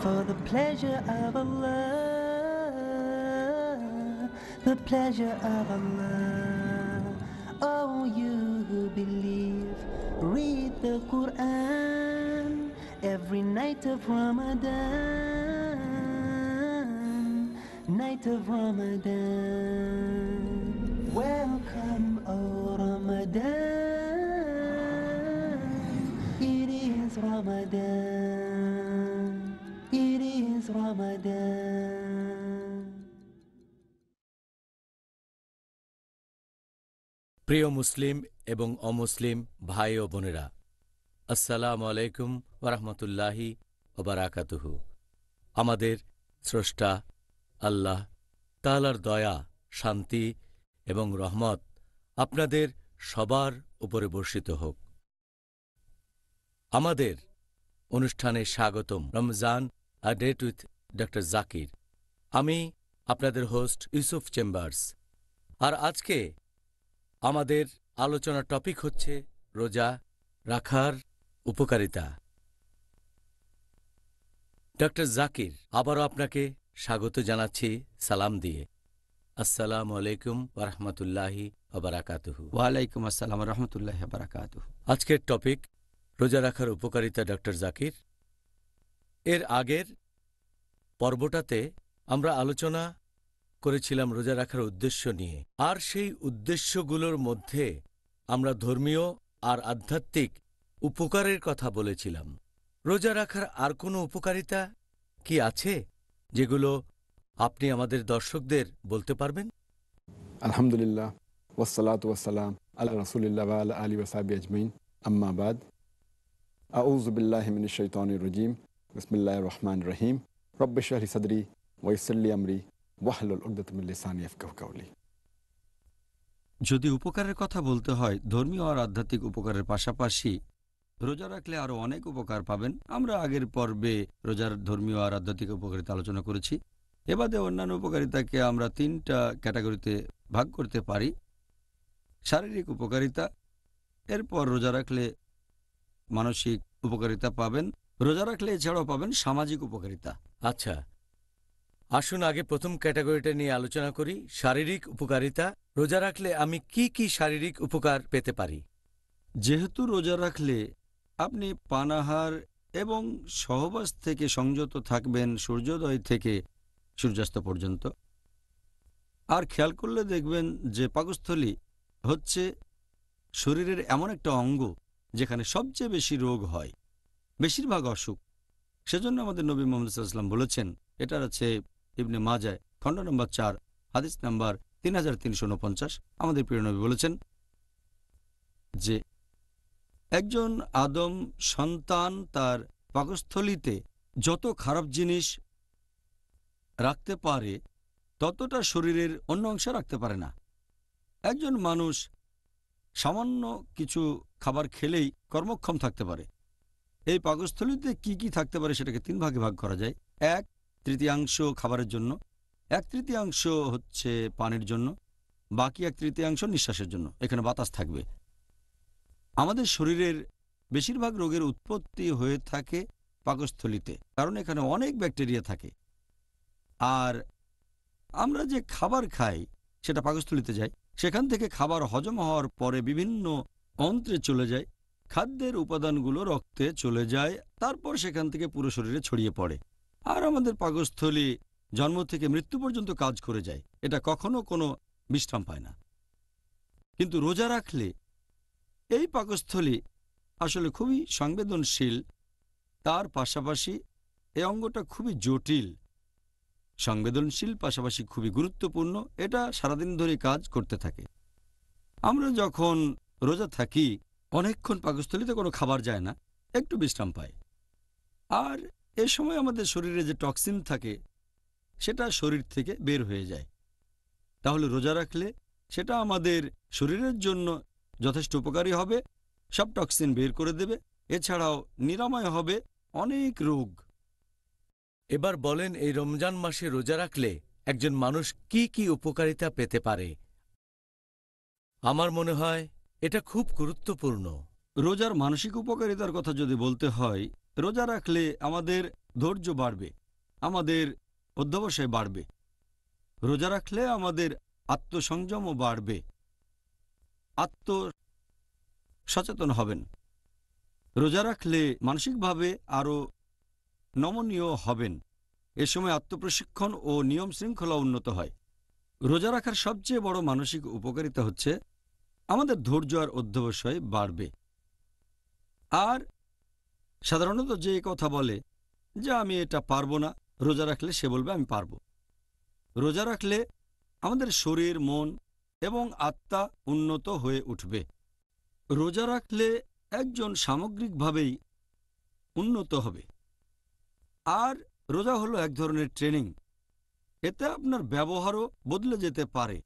for the pleasure of Allah, the pleasure of Allah. Oh, you who believe, read the Quran every night of Ramadan, night of Ramadan. Welcome, O Ramadan. It is Ramadan. প্রিয় মুসলিম এবং অমুসলিম ভাই ও বোনেরা, আসসালাম আলাইকুম ওরহমতুল্লাহি ওবারাকাতুহু আমাদের স্রষ্টা আল্লাহ তালার দয়া, শান্তি এবং রহমত আপনাদের সবার উপরে বর্ষিত হোক। আমাদের অনুষ্ঠানে স্বাগতম Ramzan a date with doctor Zakir. আমি আপনাদের হোস্ট ইউসুফ চেম্বার্স। আর আজকে আমাদের আলোচনার টপিক হচ্ছে রোজা রাখার উপকারিতা। ডক্টর জাকির আবারও আপনাকে স্বাগত জানাচ্ছি সালাম দিয়ে। আসসালামু আলাইকুম ওরহমতুল্লাহি ওবরাকাতুহু ওয়ালাইকুম আসসালাম রহমতুল্লাহ আজকের টপিক রোজা রাখার উপকারিতা ডক্টর জাকির। এর আগের পর্বটাতে আমরা আলোচনা করেছিলাম রোজা রাখার উদ্দেশ্য নিয়ে। আর সেই উদ্দেশ্যগুলোর মধ্যে আমরা ধর্মীয় আর আধ্যাত্মিক উপকারের কথা বলেছিলাম। রোজা রাখার আর কোনো উপকারিতা কি আছে, যেগুলো আপনি আমাদের দর্শকদের বলতে পারবেন? আলহামদুলিল্লাহ ওসালাত ওয়াসালাম আল্লাহ রসুলিল্লাহ আলী ওসাবি আজমাইন। আম্মাবাদ আউজবিল্লাহমিন শৈতানির রজিম। বিসমিল্লাহ রহমান রহিম। রব্বেশাহরি সদরি ওয়সল্লি আমরি। ওয়াহলুল কাউলি যদি উপকারের কথা বলতে হয় ধর্মীয় আর আধ্যাত্মিক উপকারের পাশাপাশি রোজা রাখলে আরও অনেক উপকার পাবেন। আমরা আগের পর্বে রোজার ধর্মীয় আর আধ্যাত্মিক উপকারিতা আলোচনা করেছি। এবাদে অন্যান্য উপকারিতাকে আমরা তিনটা ক্যাটাগরিতে ভাগ করতে পারি। শারীরিক উপকারিতা এরপর রোজা রাখলে মানসিক উপকারিতা পাবেন। রোজা রাখলে এছাড়াও পাবেন সামাজিক উপকারিতা। আচ্ছা আসুন আগে প্রথম ক্যাটাগরিটা নিয়ে আলোচনা করি, শারীরিক উপকারিতা। রোজা রাখলে আমি কি কি শারীরিক উপকার পেতে পারি? যেহেতু রোজা রাখলে আপনি পানাহার এবং সহবাস থেকে সংযত থাকবেন সূর্যোদয় থেকে সূর্যাস্ত পর্যন্ত। আর খেয়াল করলে দেখবেন যে পাকস্থলী হচ্ছে শরীরের এমন একটা অঙ্গ যেখানে সবচেয়ে বেশি রোগ হয়, বেশিরভাগ অসুখ। সেজন্য আমাদের নবী মোহাম্মদ বলেছেন, এটার আছে ইবনে মাজায় খণ্ড নম্বর চার, হাদিস নাম্বার তিন হাজার তিনশো উনপঞ্চাশ। আমাদের প্রিয় নবী বলেছেন যে, একজন আদম সন্তান তার পাকস্থলিতে যত খারাপ জিনিস রাখতে পারে, ততটা শরীরের অন্য অংশে রাখতে পারে না। একজন মানুষ সামান্য কিছু খাবার খেলেই কর্মক্ষম থাকতে পারে। এই পাকস্থলিতে কি কি থাকতে পারে সেটাকে তিন ভাগে ভাগ করা যায়। এক তৃতীয়াংশ খাবারের জন্য, এক তৃতীয়াংশ হচ্ছে পানির জন্য, বাকি এক তৃতীয়াংশ নিঃশ্বাসের জন্য। এখানে বাতাস থাকবে। আমাদের শরীরের বেশিরভাগ রোগের উৎপত্তি হয়ে থাকে পাকস্থলিতে, কারণ এখানে অনেক ব্যাকটেরিয়া থাকে। আর আমরা যে খাবার খাই, সেটা পাকস্থলিতে যায়। সেখান থেকে খাবার হজম হওয়ার পরে বিভিন্ন অন্ত্রে চলে যায়, খাদ্যের উপাদানগুলো রক্তে চলে যায়, তারপর সেখান থেকে পুরো শরীরে ছড়িয়ে পড়ে। আর আমাদের পাকস্থলী জন্ম থেকে মৃত্যু পর্যন্ত কাজ করে যায়। এটা কখনো কোনো বিশ্রাম পায় না। কিন্তু রোজা রাখলে এই পাকস্থলী আসলে খুবই সংবেদনশীল, তার পাশাপাশি এই অঙ্গটা খুবই জটিল, সংবেদনশীল, পাশাপাশি খুবই গুরুত্বপূর্ণ, এটা সারাদিন ধরে কাজ করতে থাকে। আমরা যখন রোজা থাকি, অনেকক্ষণ পাকস্থলীতে কোনো খাবার যায় না, একটু বিশ্রাম পায় আর এ সময় আমাদের শরীরে যে টক্সিন থাকে সেটা শরীর থেকে বের হয়ে যায়। তাহলে রোজা রাখলে সেটা আমাদের শরীরের জন্য যথেষ্ট উপকারী হবে সব টক্সিন বের করে দেবে। এছাড়াও নিরাময় হবে অনেক রোগ। এবার বলেন এই রমজান মাসে রোজা রাখলে একজন মানুষ কি কি উপকারিতা পেতে পারে? আমার মনে হয় এটা খুব গুরুত্বপূর্ণ। রোজার মানসিক উপকারিতার কথা যদি বলতে হয় রোজা রাখলে আমাদের ধৈর্য বাড়বে, আমাদের অধ্যবসায় বাড়বে। রোজা রাখলে আমাদের আত্মসংযমও বাড়বে। আত্ম সচেতন হবেন। রোজা রাখলে মানসিকভাবে আরও নমনীয় হবেন। এ সময় আত্মপ্রশিক্ষণ ও নিয়ম শৃঙ্খলা উন্নত হয়। রোজা রাখার সবচেয়ে বড় মানসিক উপকারিতা হচ্ছে, আমাদের ধৈর্য আর অধ্যবসায় বাড়বে। আর সাধারণত যে কথা বলে যে আমি এটা পারব না, রোজা রাখলে সে বলবে, আমি পারব। রোজা রাখলে আমাদের শরীর, মন এবং আত্মা উন্নত হয়ে উঠবে। রোজা রাখলে একজন সামগ্রিকভাবেই উন্নত হবে। আর রোজা হলো এক ধরনের ট্রেনিং। এতে আপনার ব্যবহারও বদলে যেতে পারে।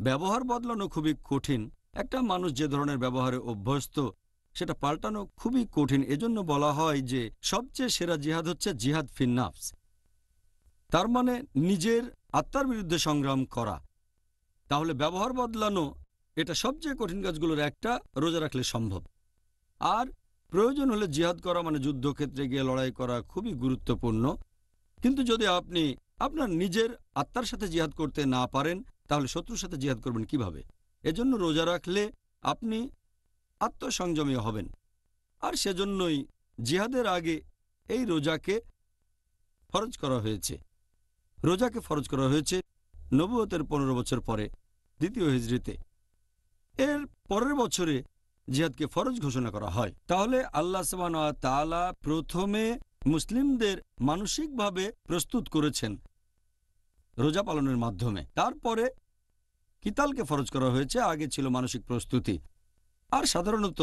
ব্যবহার বদলানো খুবই কঠিন। একটা মানুষ যে ধরনের ব্যবহারে অভ্যস্ত সেটা পাল্টানো খুবই কঠিন। এজন্য বলা হয় যে সবচেয়ে সেরা জিহাদ হচ্ছে জিহাদ ফিন্নাফস তার মানে নিজের আত্মার বিরুদ্ধে সংগ্রাম করা। তাহলে ব্যবহার বদলানো এটা সবচেয়ে কঠিন কাজগুলোর একটা, রোজা রাখলে সম্ভব। আর প্রয়োজন হলে জিহাদ করা মানে যুদ্ধক্ষেত্রে গিয়ে লড়াই করা খুবই গুরুত্বপূর্ণ। কিন্তু যদি আপনি আপনার নিজের আত্মার সাথে জিহাদ করতে না পারেন, তাহলে শত্রুর সাথে জিহাদ করবেন কীভাবে? এজন্য রোজা রাখলে আপনি আত্মসংযমী হবেন। আর সেজন্যই জিহাদের আগে এই রোজাকে ফরজ করা হয়েছে। রোজাকে ফরজ করা হয়েছে নবুয়তের পনেরো বছর পরে, দ্বিতীয় হিজড়িতে এর পরের বছরে জিহাদকে ফরজ ঘোষণা করা হয়। তাহলে আল্লাহ সাবান তালা প্রথমে মুসলিমদের মানসিকভাবে প্রস্তুত করেছেন রোজা পালনের মাধ্যমে। তারপরে কিতালকে ফরজ করা হয়েছে, আগে ছিল মানসিক প্রস্তুতি। আর সাধারণত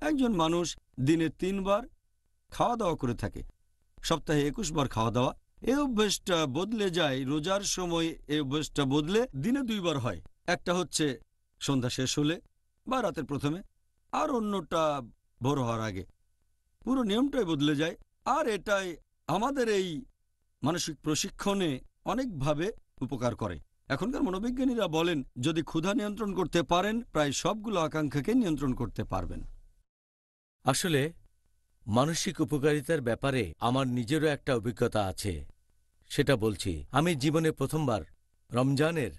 একজন মানুষ দিনে তিনবার খাওয়া দাওয়া করে থাকে। সপ্তাহে একুশ বার খাওয়া দাওয়া। এই অভ্যেসটা বদলে যায়, রোজার সময় এই অভ্যেসটা বদলে দিনে দুইবার হয়। একটা হচ্ছে সন্ধ্যা শেষ হলে বা রাতের প্রথমে, আর অন্যটা ভোর হওয়ার আগে। পুরো নিয়মটাই বদলে যায়, আর এটাই আমাদের এই মানসিক প্রশিক্ষণে অনেকভাবে উপকার করে। এখনকার মনোবিজ্ঞানীরা বলেন যদি ক্ষুধা নিয়ন্ত্রণ করতে পারেন প্রায় সবগুলো আকাঙ্ক্ষাকে নিয়ন্ত্রণ করতে পারবেন। আসলে মানসিক উপকারিতার ব্যাপারে আমার নিজেরও একটা অভিজ্ঞতা আছে। সেটা বলছি আমি জীবনে প্রথমবার রমজানের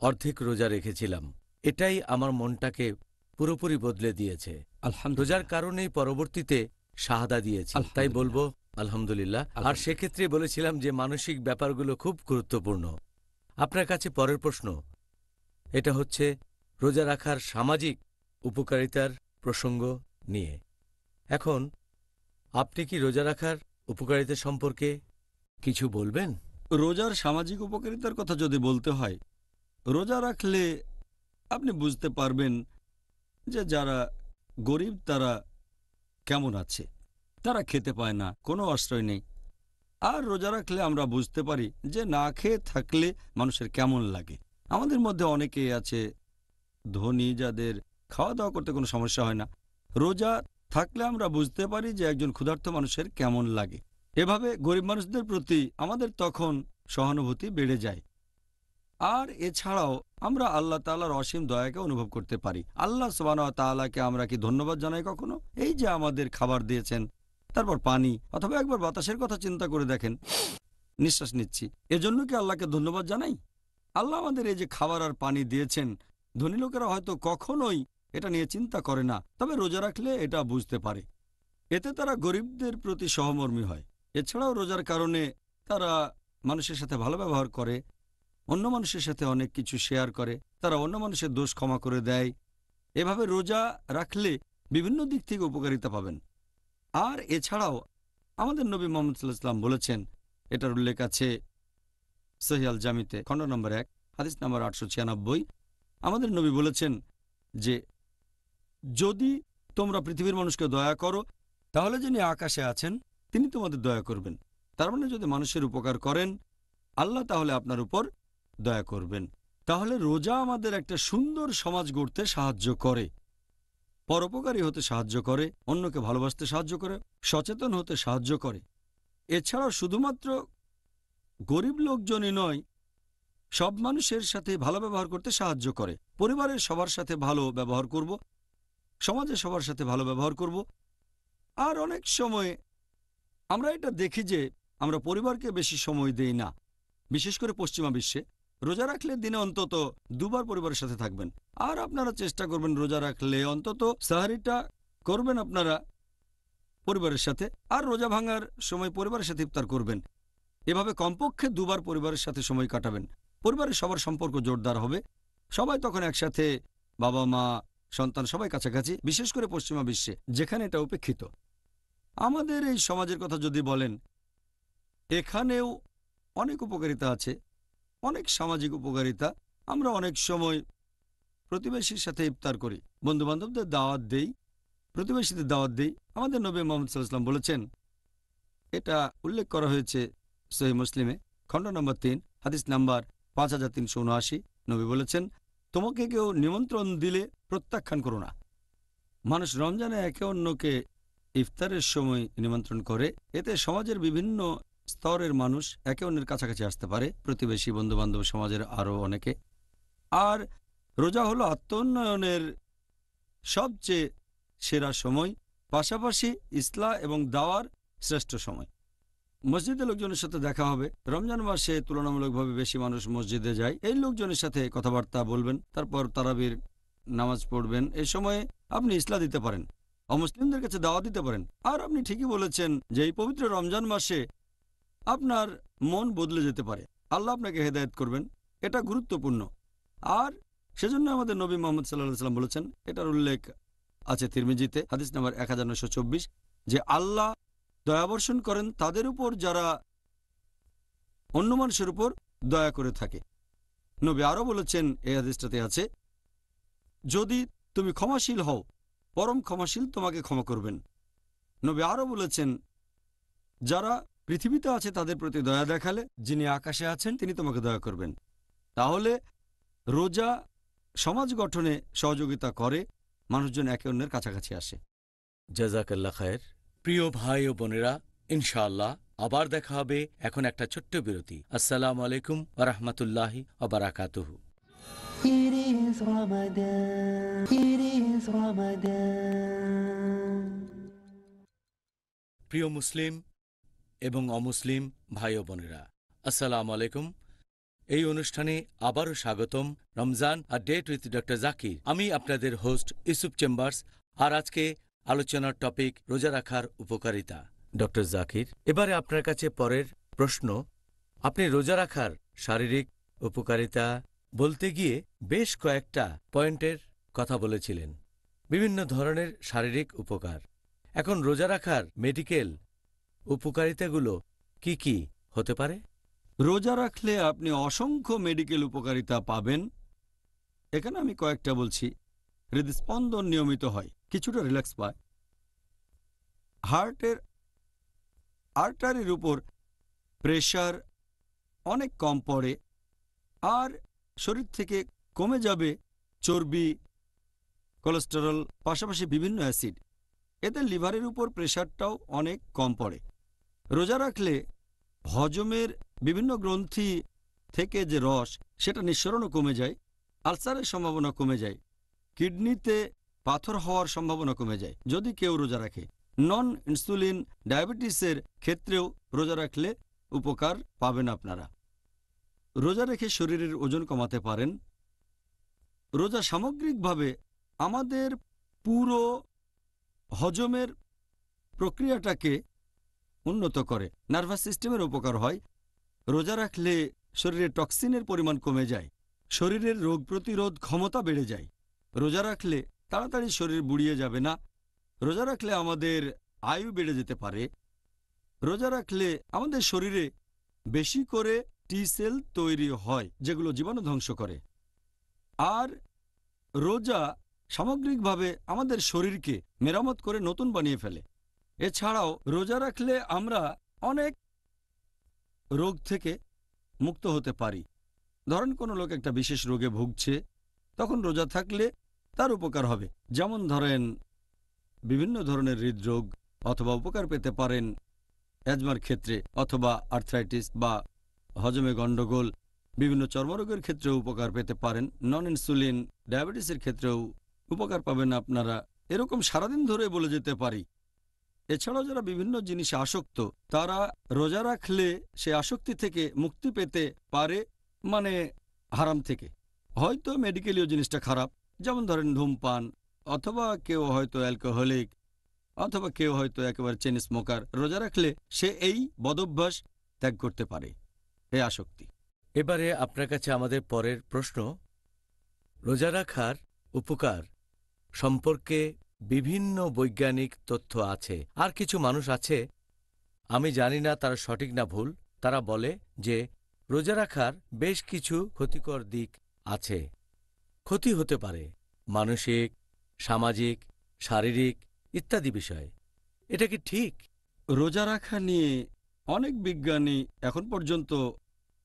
অর্ধেক রোজা রেখেছিলাম। এটাই আমার মনটাকে পুরোপুরি বদলে দিয়েছে। রোজার কারণেই পরবর্তীতে শাহাদা দিয়েছে। তাই। বলব আলহামদুলিল্লাহ। আর সেক্ষেত্রে বলেছিলাম যে মানসিক ব্যাপারগুলো খুব গুরুত্বপূর্ণ। আপনার কাছে পরের প্রশ্ন। এটা হচ্ছে, রোজা রাখার সামাজিক উপকারিতার প্রসঙ্গ নিয়ে। এখন, আপনি কি রোজা রাখার উপকারিতা সম্পর্কে কিছু বলবেন? রোজার সামাজিক উপকারিতার কথা যদি বলতে হয়, রোজা রাখলে আপনি বুঝতে পারবেন যে যারা গরিব তারা কেমন আছে। তারা খেতে পায় না, কোনো আশ্রয় নেই। আর রোজা রাখলে আমরা বুঝতে পারি যে না খেয়ে থাকলে মানুষের কেমন লাগে। আমাদের মধ্যে অনেকেই আছে, ধনী যাদের খাওয়া দাওয়া করতে কোনো সমস্যা হয় না। রোজা থাকলে আমরা বুঝতে পারি যে একজন ক্ষুধার্ত মানুষের কেমন লাগে। এভাবে গরিব মানুষদের প্রতি আমাদের তখন সহানুভূতি বেড়ে যায়। আর এছাড়াও আমরা আল্লাহ তাআলার অসীম দয়াকে অনুভব করতে পারি। আল্লাহ সুবাহ তাআলাকে আমরা কি ধন্যবাদ জানাই কখনো? এই যে আমাদের খাবার দিয়েছেন তারপর পানি, অথবা একবার বাতাসের কথা চিন্তা করে দেখেন। নিঃশ্বাস নিচ্ছি। এজন্য কি আল্লাহকে ধন্যবাদ জানাই? আল্লাহ আমাদের এই যে খাবার আর পানি দিয়েছেন, ধনী লোকেরা হয়তো কখনোই এটা নিয়ে চিন্তা করে না, তবে রোজা রাখলে এটা বুঝতে পারে। এতে তারা গরিবদের প্রতি সহমর্মী হয়। এছাড়াও রোজার কারণে তারা মানুষের সাথে ভালো ব্যবহার করে, অন্য মানুষের সাথে অনেক কিছু শেয়ার করে, তারা অন্য মানুষের দোষ ক্ষমা করে দেয়। এভাবে রোজা রাখলে বিভিন্ন দিক থেকে উপকারিতা পাবেন। আর এছাড়াও আমাদের নবী মোহাম্মদ সাল্লাহাম বলেছেন, এটার উল্লেখ আছে সহিয়াল জামিতে খণ্ড নম্বর এক, হাদিস নম্বর আটশো ছিয়ানব্বই। আমাদের নবী বলেছেন যে, যদি তোমরা পৃথিবীর মানুষকে দয়া করো, তাহলে যিনি আকাশে আছেন, তিনি তোমাদের দয়া করবেন। তার মানে যদি মানুষের উপকার করেন, আল্লাহ তাহলে আপনার উপর দয়া করবেন। তাহলে রোজা আমাদের একটা সুন্দর সমাজ গড়তে সাহায্য করে। পরোপকারী হতে সাহায্য করে, অন্যকে ভালোবাসতে সাহায্য করে, সচেতন হতে সাহায্য করে। এছাড়াও শুধুমাত্র গরিব লোকজনই নয়, সব মানুষের সাথে ভালো ব্যবহার করতে সাহায্য করে। পরিবারের সবার সাথে ভালো ব্যবহার করব সমাজে সবার সাথে ভালো ব্যবহার করব। আর অনেক সময় আমরা এটা দেখি যে আমরা পরিবারকে বেশি সময় দেই না, বিশেষ করে পশ্চিমা বিশ্বে। রোজা রাখলে দিনে অন্তত দুবার পরিবারের সাথে থাকবেন। আর আপনারা চেষ্টা করবেন রোজা রাখলে অন্তত সাহারিটা করবেন আপনারা পরিবারের সাথে। আর রোজা ভাঙার সময় পরিবারের সাথে ইফতার করবেন। এভাবে কমপক্ষে দুবার পরিবারের সাথে সময় কাটাবেন। পরিবারের সবার সম্পর্ক জোরদার হবে। সবাই তখন একসাথে বাবা, মা, সন্তান সবাই কাছাকাছি, বিশেষ করে পশ্চিমা বিশ্বে, যেখানে এটা উপেক্ষিত। আমাদের এই সমাজের কথা যদি বলেন, এখানেও অনেক উপকারিতা আছে। অনেক সামাজিক উপকারিতা আমরা অনেক সময় প্রতিবেশীর সাথে ইফতার করি। বন্ধুবান্ধবদের দাওয়াত দেই, প্রতিবেশীদের দাওয়াত দেই। আমাদের নবী মোহাম্মদ সাল্লাম বলেছেন, এটা উল্লেখ করা হয়েছে সহি মুসলিমে, খণ্ড নম্বর তিন, হাদিস নাম্বার পাঁচ হাজার তিনশো উনআশি। নবী বলেছেন, তোমাকে কেউ নিমন্ত্রণ দিলে প্রত্যাখ্যান করো না। মানুষ রমজানে একে অন্যকে ইফতারের সময় নিমন্ত্রণ করে। এতে সমাজের বিভিন্ন স্তরের মানুষ একে অন্যের কাছাকাছি আসতে পারে, প্রতিবেশী বন্ধুবান্ধব সমাজের আরও অনেকে। আর রোজা হলো আত্মোন্নয়নের সবচেয়ে সেরা সময়, পাশাপাশি ইসলা এবং দাওয়ার শ্রেষ্ঠ সময়। মসজিদে লোকজনের সাথে দেখা হবে। রমজান মাসে তুলনামূলকভাবে বেশি মানুষ মসজিদে যায়। এই লোকজনের সাথে কথাবার্তা বলবেন, তারপর তারাবির নামাজ পড়বেন। এই সময়ে আপনি ইসলা দিতে পারেন, অমুসলিমদের কাছে দাওয়া দিতে পারেন। আর আপনি ঠিকই বলেছেন যে এই পবিত্র রমজান মাসে আপনার মন বদলে যেতে পারে। আল্লাহ আপনাকে হেদায়েত করবেন, এটা গুরুত্বপূর্ণ। আর সেজন্য আমাদের নবী মোহাম্মদ সাল্লাহ সাল্লাম বলেছেন, এটার উল্লেখ আছে তিরমিজিতে, হাদিস নাম্বার এক যে আল্লাহ দয়াবর্ষণ করেন তাদের উপর যারা অন্য মানুষের উপর দয়া করে থাকে। নবী আরও বলেছেন, এই হাদিসটাতে আছে, যদি তুমি ক্ষমাশীল হও, পরম ক্ষমাশীল তোমাকে ক্ষমা করবেন। নবী আরও বলেছেন, যারা পৃথিবীতে আছে তাদের প্রতি দয়া দেখালে যিনি আকাশে আছেন তিনি তোমাকে দয়া করবেন। তাহলে রোজা সমাজ গঠনে সহযোগিতা করে মানুষজন একে অন্যের কাছাকাছি আসে। জাজাকাল্লা খায়ের। প্রিয় ভাই ও বোনেরা ইনশাআল্লাহ আবার দেখা হবে এখন একটা ছোট্ট বিরতি। আসসালাম আলাইকুম ওরহমতুল্লাহি ওবরাকাতুহু It is Ramadan. It is Ramadan. প্রিয় মুসলিম এবং অমুসলিম ভাই বোনেরা আসসালামু আলাইকুম। এই অনুষ্ঠানে আবারও স্বাগতম রমজান আর ডেট উইথ ডক্টর জাকির আমি আপনাদের হোস্ট ইসুফ চেম্বার্স আর আজকে আলোচনার টপিক রোজা রাখার উপকারিতা। ডক্টর জাকির এবারে আপনার কাছে পরের প্রশ্ন, আপনি রোজা রাখার শারীরিক উপকারিতা বলতে গিয়ে বেশ কয়েকটা পয়েন্টের কথা বলেছিলেন। বিভিন্ন ধরনের শারীরিক উপকার। এখন রোজা রাখার মেডিকেল উপকারিতাগুলো কি কি হতে পারে? রোজা রাখলে আপনি অসংখ্য মেডিকেল উপকারিতা পাবেন। এখানে আমি কয়েকটা বলছি। হৃদস্পন্দন নিয়মিত হয়, কিছুটা রিল্যাক্স পায়। হার্টের আর্টারির উপর প্রেশার অনেক কম পড়ে আর শরীর থেকে কমে যাবে চর্বি, কোলেস্টেরল, পাশাপাশি বিভিন্ন অ্যাসিড। এতে লিভারের উপর প্রেশারটাও অনেক কম পড়ে। রোজা রাখলে হজমের বিভিন্ন গ্রন্থি থেকে যে রস, সেটা নিঃসরণও কমে যায়, আলসারের সম্ভাবনা কমে যায়, কিডনিতে পাথর হওয়ার সম্ভাবনা কমে যায়, যদি কেউ রোজা রাখে। নন ইনসুলিন ডায়াবেটিসের ক্ষেত্রেও রোজা রাখলে উপকার পাবেন আপনারা। রোজা রেখে শরীরের ওজন কমাতে পারেন। রোজা সামগ্রিকভাবে আমাদের পুরো হজমের প্রক্রিয়াটাকে উন্নত করে। নার্ভাস সিস্টেমের উপকার হয়। রোজা রাখলে শরীরে টক্সিনের পরিমাণ কমে যায়। শরীরের রোগ প্রতিরোধ ক্ষমতা বেড়ে যায়। রোজা রাখলে তাড়াতাড়ি শরীর বুড়িয়ে যাবে না। রোজা রাখলে আমাদের আয়ু বেড়ে যেতে পারে। রোজা রাখলে আমাদের শরীরে বেশি করে টি সেল তৈরি হয়, যেগুলো জীবাণু ধ্বংস করে। আর রোজা সামগ্রিকভাবে আমাদের শরীরকে মেরামত করে নতুন বানিয়ে ফেলে। এছাড়াও রোজা রাখলে আমরা অনেক রোগ থেকে মুক্ত হতে পারি। ধরেন কোনো লোক একটা বিশেষ রোগে ভুগছে, তখন রোজা থাকলে তার উপকার হবে। যেমন ধরেন বিভিন্ন ধরনের হৃদরোগ অথবা উপকার পেতে পারেন অ্যাজমার ক্ষেত্রে, অথবা আর্থ্রাইটিস বা হজমে গণ্ডগোল বিভিন্ন চর্মরোগের ক্ষেত্রেও উপকার পেতে পারেন। নন ইনসুলিন ডায়াবেটিসের ক্ষেত্রেও উপকার পাবেন আপনারা। এরকম সারাদিন ধরে বলে যেতে পারি। এছাড়াও যারা বিভিন্ন জিনিসে আসক্ত, তারা রোজা রাখলে সে আসক্তি থেকে মুক্তি পেতে পারে মানে হারাম থেকে। হয়তো মেডিকেলীয় জিনিসটা খারাপ, যেমন ধরেন ধূমপান, অথবা কেউ হয়তো অ্যালকোহলিক, অথবা কেউ হয়তো একেবারে চেন স্মোকার, রোজা রাখলে সে এই বদভ্যাস ত্যাগ করতে পারে, এ আসক্তি। এবারে আপনার কাছে আমাদের পরের প্রশ্ন, রোজা রাখার উপকার সম্পর্কে বিভিন্ন বৈজ্ঞানিক তথ্য আছে। আর কিছু মানুষ আছে, আমি জানি না তারা সঠিক না ভুল, তারা বলে যে রোজা রাখার বেশ কিছু ক্ষতিকর দিক আছে। ক্ষতি হতে পারে মানসিক, সামাজিক, শারীরিক ইত্যাদি বিষয়। এটা কি ঠিক? রোজা রাখা নিয়ে অনেক বিজ্ঞানী এখন পর্যন্ত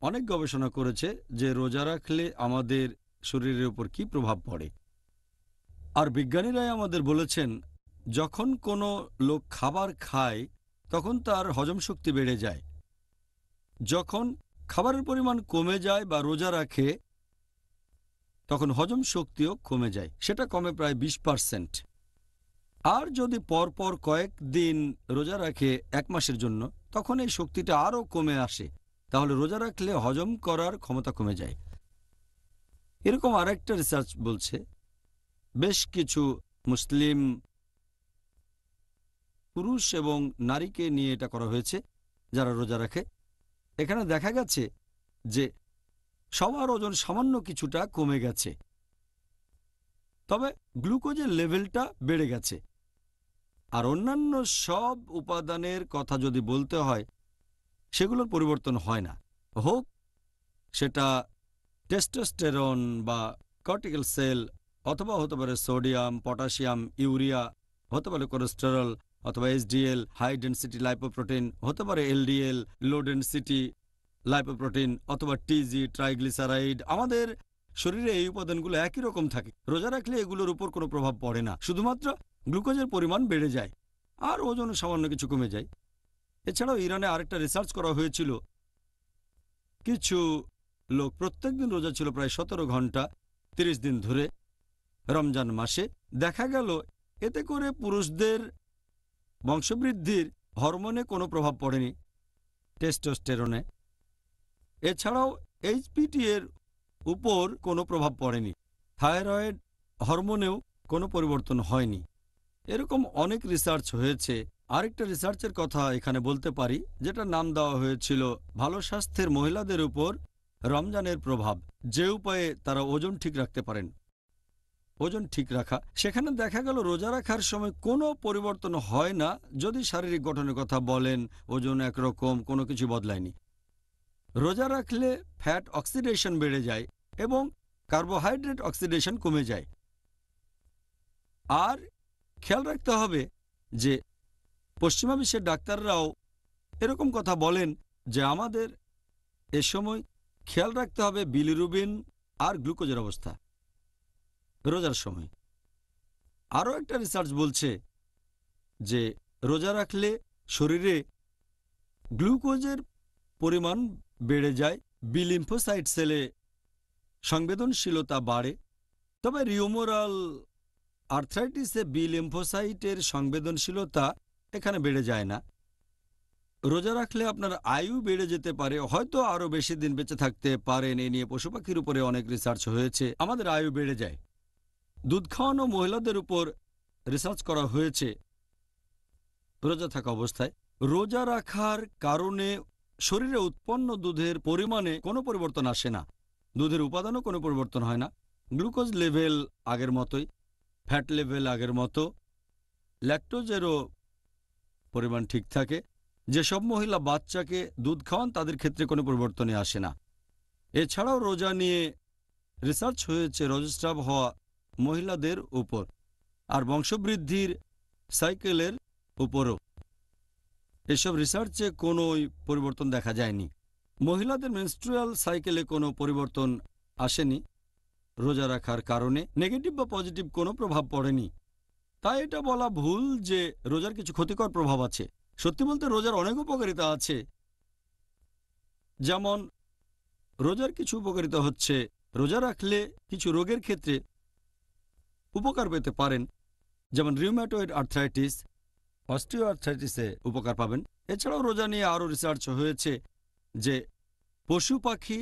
অনেক গবেষণা করেছে যে রোজা রাখলে আমাদের শরীরের উপর কি প্রভাব পড়ে। আর বিজ্ঞানীরাই আমাদের বলেছেন, যখন কোনো লোক খাবার খায়, তখন তার হজম শক্তি বেড়ে যায়। যখন খাবারের পরিমাণ কমে যায় বা রোজা রাখে, তখন হজম শক্তিও কমে যায়। সেটা কমে প্রায় বিশ পার্সেন্ট আর যদি পরপর কয়েকদিন রোজা রাখে এক মাসের জন্য, তখন এই শক্তিটা আরও কমে আসে। তাহলে রোজা রাখলে হজম করার ক্ষমতা কমে যায়। এরকম আরেকটা রিসার্চ বলছে বেশ কিছু মুসলিম পুরুষ এবং নারীকে নিয়ে এটা করা হয়েছে, যারা রোজা রাখে। এখানে দেখা গেছে যে সবার ওজন সামান্য কিছুটা কমে গেছে। তবে গ্লুকোজের লেভেলটা বেড়ে গেছে। আর অন্যান্য সব উপাদানের কথা যদি বলতে হয়, সেগুলোর পরিবর্তন হয় না। হোক, সেটা টেস্টোস্টেরন বা কর্টিক্যাল সেল অথবা হতে পারে সোডিয়াম, পটাশিয়াম, ইউরিয়া, হতে পারে কোলেস্টেরল অথবা এইচডিএল হাই ডেন্সিটি লাইপোপ্রোটিন, হতে পারে এলডিএল, লো ডেন্সিটি লাইপোপ্রোটিন অথবা টিজি ট্রাইগ্লিসারাইড। আমাদের শরীরে এই উপাদানগুলো একই রকম থাকে। রোজা রাখলে এগুলোর উপর কোনো প্রভাব পড়ে না। শুধুমাত্র গ্লুকোজের পরিমাণ বেড়ে যায় আর ওজন সামান্য কিছু কমে যায়। এছাড়াও ইরানে আরেকটা রিসার্চ করা হয়েছিল। কিছু লোক প্রত্যেকদিন রোজা ছিল প্রায় সতেরো ঘণ্টা ৩০ দিন ধরে। রমজান মাসে দেখা গেল, এতে করে পুরুষদের বংশবৃদ্ধির হরমোনে কোনো প্রভাব পড়েনি, টেস্টোস্টেরনে। এছাড়াও এইচপিটি এর উপর কোনো প্রভাব পড়েনি, থাইরয়েড হরমোনেও কোনো পরিবর্তন হয়নি। এরকম অনেক রিসার্চ হয়েছে। আরেকটা রিসার্চের কথা এখানে বলতে পারি যেটা নাম দেওয়া হয়েছিল, ভালো স্বাস্থ্যের মহিলাদের উপর রমজানের প্রভাব, যে উপায়ে তারা ওজন ঠিক রাখতে পারেন। ওজন ঠিক রাখা। সেখানে দেখা গেল রোজা রাখার সময় কোনো পরিবর্তন হয় না, যদি শারীরিক গঠনের কথা বলেন, ওজন একরকম, কোনো কিছু বদলায়নি। রোজা রাখলে ফ্যাট অক্সিডেশন বেড়ে যায় এবং কার্বোহাইড্রেট অক্সিডেশন কমে যায়। আর খেয়াল রাখতে হবে যে পশ্চিমা বিশ্বের ডাক্তাররাও এরকম কথা বলেন যে আমাদের এ সময় খেয়াল রাখতে হবে বিলিরুবিন আর গ্লুকোজের অবস্থা। রোজার সময়। আরও একটা রিসার্চ বলছে যে রোজা রাখলে শরীরে গ্লুকোজের পরিমাণ বেড়ে যায় বিলিম্ফোসাইট সেলে সংবেদনশীলতা বাড়ে। তবে রিউমোরাল আর্থ্রাইটিসে বিলিম্ফোসাইটের সংবেদনশীলতা এখানে বেড়ে যায় না। রোজা রাখলে আপনার আয়ু বেড়ে যেতে পারে, হয়তো আরও বেশি দিন বেঁচে থাকতে পারেন। এ নিয়ে পশু পাখির উপরে অনেক রিসার্চ হয়েছে। আমাদের আয়ু বেড়ে যায়। দুধ খাওয়ানো মহিলাদের উপর রিসার্চ করা হয়েছে। রোজা থাকা অবস্থায়। রোজা রাখার কারণে শরীরে উৎপন্ন দুধের পরিমাণে কোনো পরিবর্তন আসে না। দুধের উপাদানও কোনো পরিবর্তন হয় না। গ্লুকোজ লেভেল আগের মতোই, ফ্যাট লেভেল আগের মতো, ল্যাকটোজেরও পরিমাণ ঠিক থাকে। যেসব মহিলা বাচ্চাকে দুধ খাওয়ান, তাদের ক্ষেত্রে কোনো পরিবর্তনই আসে না। এছাড়াও রোজা নিয়ে রিসার্চ হয়েছে রজস্ট্রাভ হওয়া মহিলাদের উপর আর বংশবৃদ্ধির সাইকেলের উপরও। এসব রিসার্চে কোনোই পরিবর্তন দেখা যায়নি। মহিলাদের মেনস্ট্রুয়াল সাইকেলে কোনো পরিবর্তন আসেনি রোজা রাখার কারণে। নেগেটিভ বা পজিটিভ কোনো প্রভাব পড়েনি। তাই এটা বলা ভুল যে রোজার কিছু ক্ষতিকর প্রভাব আছে। সত্যি বলতে রোজার অনেক উপকারিতা আছে। যেমন রোজার কিছু উপকারিতা হচ্ছে রোজা রাখলে কিছু রোগের ক্ষেত্রে উপকার পেতে পারেন। যেমন রিউম্যাটয়েড আর্থ্রাইটিস অস্টিওআর্থাইটিসে উপকার পাবেন। এছাড়াও রোজা নিয়ে আরও রিসার্চ হয়েছে যে পশু পাখি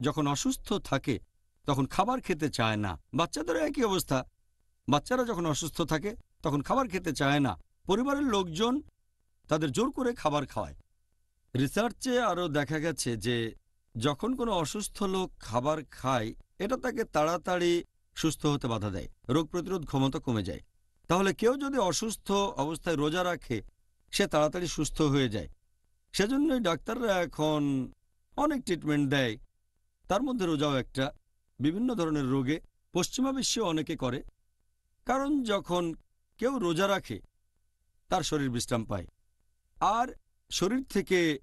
যখন অসুস্থ থাকে, তখন খাবার খেতে চায় না। বাচ্চাদেরও একই অবস্থা। বাচ্চারা যখন অসুস্থ থাকে, তখন খাবার খেতে চায় না। পরিবারের লোকজন তাদের জোর করে খাবার খাওয়ায়। রিসার্চে আরও দেখা গেছে যে যখন কোনো অসুস্থ লোক খাবার খায়, এটা তাকে তাড়াতাড়ি সুস্থ হতে বাধা দেয়, রোগ প্রতিরোধ ক্ষমতা কমে যায়। তাহলে কেউ যদি অসুস্থ অবস্থায় রোজা রাখে, সে তাড়াতাড়ি সুস্থ হয়ে যায়। সেজন্যই ডাক্তাররা এখন অনেক ট্রিটমেন্ট দেয়। তার মধ্যে রোজাও একটা। বিভিন্ন ধরনের রোগে পশ্চিমা বিশ্বে অনেকে করে। কারণ যখন কেউ রোজা রাখে, তার শরীর বিশ্রাম পায়। আর শরীর থেকে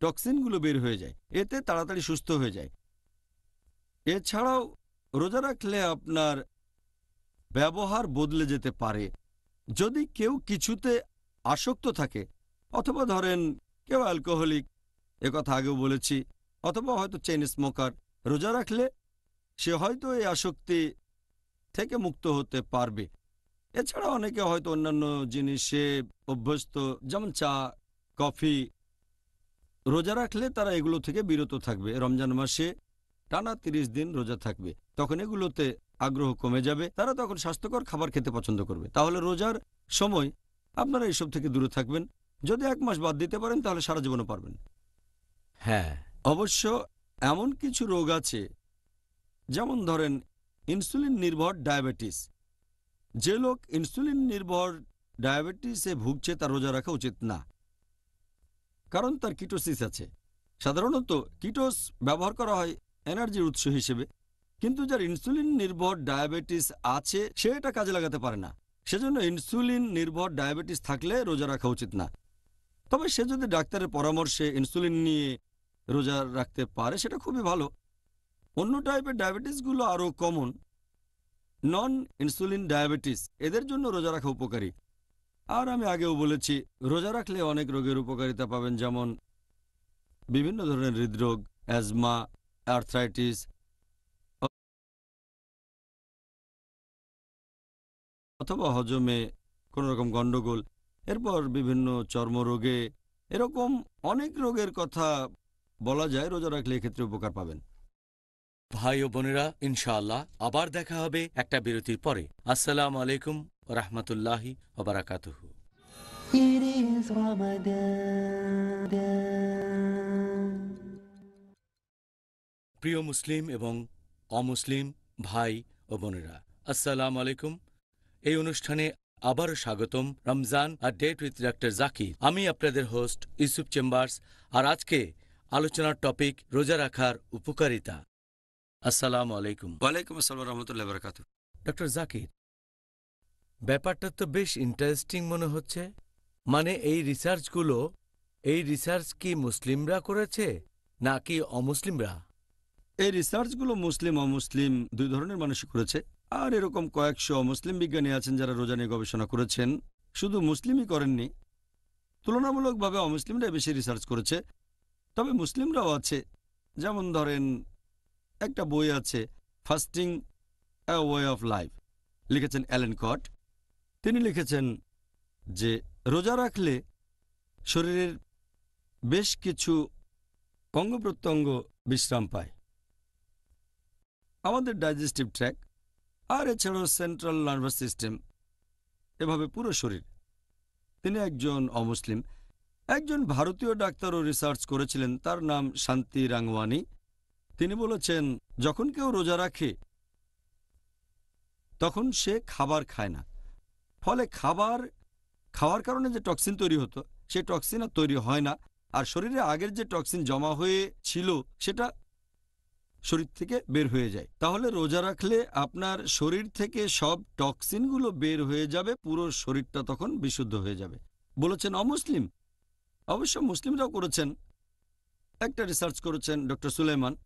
টক্সিনগুলো বের হয়ে যায়। এতে তাড়াতাড়ি সুস্থ হয়ে যায়। এছাড়াও রোজা রাখলে আপনার ব্যবহার বদলে যেতে পারে। যদি কেউ কিছুতে আসক্ত থাকে, অথবা ধরেন কেউ অ্যালকোহলিক কথা আগেও বলেছি, অথবা হয়তো চেইন স্মোকার রোজা রাখলে সে হয়তো এই আসক্তি থেকে মুক্ত হতে পারবে। এছাড়া অনেকে হয়তো অন্যান্য জিনিসে অভ্যস্ত, যেমন চা, কফি, রোজা রাখলে তারা এগুলো থেকে বিরত থাকবে। রমজান মাসে টানা তিরিশ দিন রোজা থাকবে। তখন এগুলোতে আগ্রহ কমে যাবে। তারা তখন স্বাস্থ্যকর খাবার খেতে পছন্দ করবে। তাহলে রোজার সময় আপনারা এইসব থেকে দূরে থাকবেন। যদি এক মাস বাদ দিতে পারেন তাহলে সারা জীবনও পারবেন। হ্যাঁ। অবশ্য এমন কিছু রোগ আছে যেমন ধরেন ইনসুলিন নির্ভর ডায়াবেটিস। যে লোক ইনসুলিন নির্ভর ডায়াবেটিসে ভুগছে তার রোজা রাখা উচিত না। কারণ তার কিটোসিস আছে। সাধারণত কিটোস ব্যবহার করা হয় এনার্জির উৎস হিসেবে। কিন্তু যার ইনসুলিন নির্ভর ডায়াবেটিস আছে, সে এটা কাজে লাগাতে পারে না। সেজন্য ইনসুলিন নির্ভর ডায়াবেটিস থাকলে রোজা রাখা উচিত না। তবে সে যদি ডাক্তারের পরামর্শে ইনসুলিন নিয়ে রোজা রাখতে পারে, সেটা খুবই ভালো। অন্য টাইপের ডায়াবেটিসগুলো আরও কমন। নন ইনসুলিন ডায়াবেটিস, এদের জন্য রোজা রাখা উপকারী। আর আমি আগেও বলেছি, রোজা রাখলে অনেক রোগের উপকারিতা পাবেন, যেমন বিভিন্ন ধরনের হৃদরোগ, অ্যাজমা আর্থ্রাইটিস অথবা হজমে কোনো রকম গণ্ডগোল এরপর বিভিন্ন চর্মরোগে এরকম অনেক রোগের কথা বলা যায় রোজা রাখলে এক্ষেত্রে উপকার পাবেন। ভাই ও বোনেরা ইনশাআল্লাহ আবার দেখা হবে একটা বিরতির পরে। আসসালাম আলাইকুম রহমতুল্লাহি ওবরাকাতুহু It is Ramadan. প্রিয় মুসলিম এবং অমুসলিম ভাই ও বোনেরা আসসালাম আলাইকুম। এই অনুষ্ঠানে আবারও স্বাগতম রমজান আর ডেট উইথ ডাক্তার জাকির আমি আপনাদের হোস্ট ইউসুফ চেম্বার্স আর আজকে আলোচনার টপিক রোজা রাখার উপকারিতা। আসসালামু আলাইকুম। ওয়ালাইকুম আসসালাম রহমতুল্লাহ বরকাত ডক্টর জাকির ব্যাপারটা তো বেশ ইন্টারেস্টিং মনে হচ্ছে। মানে এই রিসার্চগুলো এই রিসার্চ কি মুসলিমরা করেছে নাকি অমুসলিমরা? এই রিসার্চগুলো মুসলিম, অমুসলিম দুই ধরনের মানুষ করেছে। আর এরকম কয়েকশো অমুসলিম বিজ্ঞানী আছেন যারা রোজা নিয়ে গবেষণা করেছেন। শুধু মুসলিমই করেননি, তুলনামূলকভাবে অমুসলিমরা বেশি রিসার্চ করেছে। তবে মুসলিমরাও আছে, যেমন ধরেন একটা বই আছে fasting a way of life লিখেছেন অ্যালেন কট। তিনি লিখেছেন যে রোজা রাখলে শরীরের বেশ কিছু অঙ্গ প্রত্যঙ্গ বিশ্রাম পায়। আমাদের ডাইজেস্টিভ ট্র্যাক আর এছাড়াও সেন্ট্রাল নার্ভাস সিস্টেম এভাবে পুরো শরীর। তিনি একজন অমুসলিম। একজন ভারতীয় ডাক্তারও রিসার্চ করেছিলেন, তার নাম শান্তি রাংওয়ানি তিনি বলেছেন, যখন কেউ রোজা রাখে, তখন সে খাবার খায় না। ফলে খাবার, খাওয়ার কারণে যে টক্সিন তৈরি হতো, সে টক্সিন আর তৈরি হয় না। আর শরীরে আগের যে টক্সিন জমা হয়ে ছিল, সেটা শরীর থেকে বের হয়ে যায়। তাহলে রোজা রাখলে আপনার শরীর থেকে সব টক্সিনগুলো বের হয়ে যাবে, পুরো শরীরটা তখন বিশুদ্ধ হয়ে যাবে। বলেছেন অমুসলিম? অবশ্য মুসলিমরাও করেছেন। একটা রিসার্চ করেছেন ডক্টর সুলেমান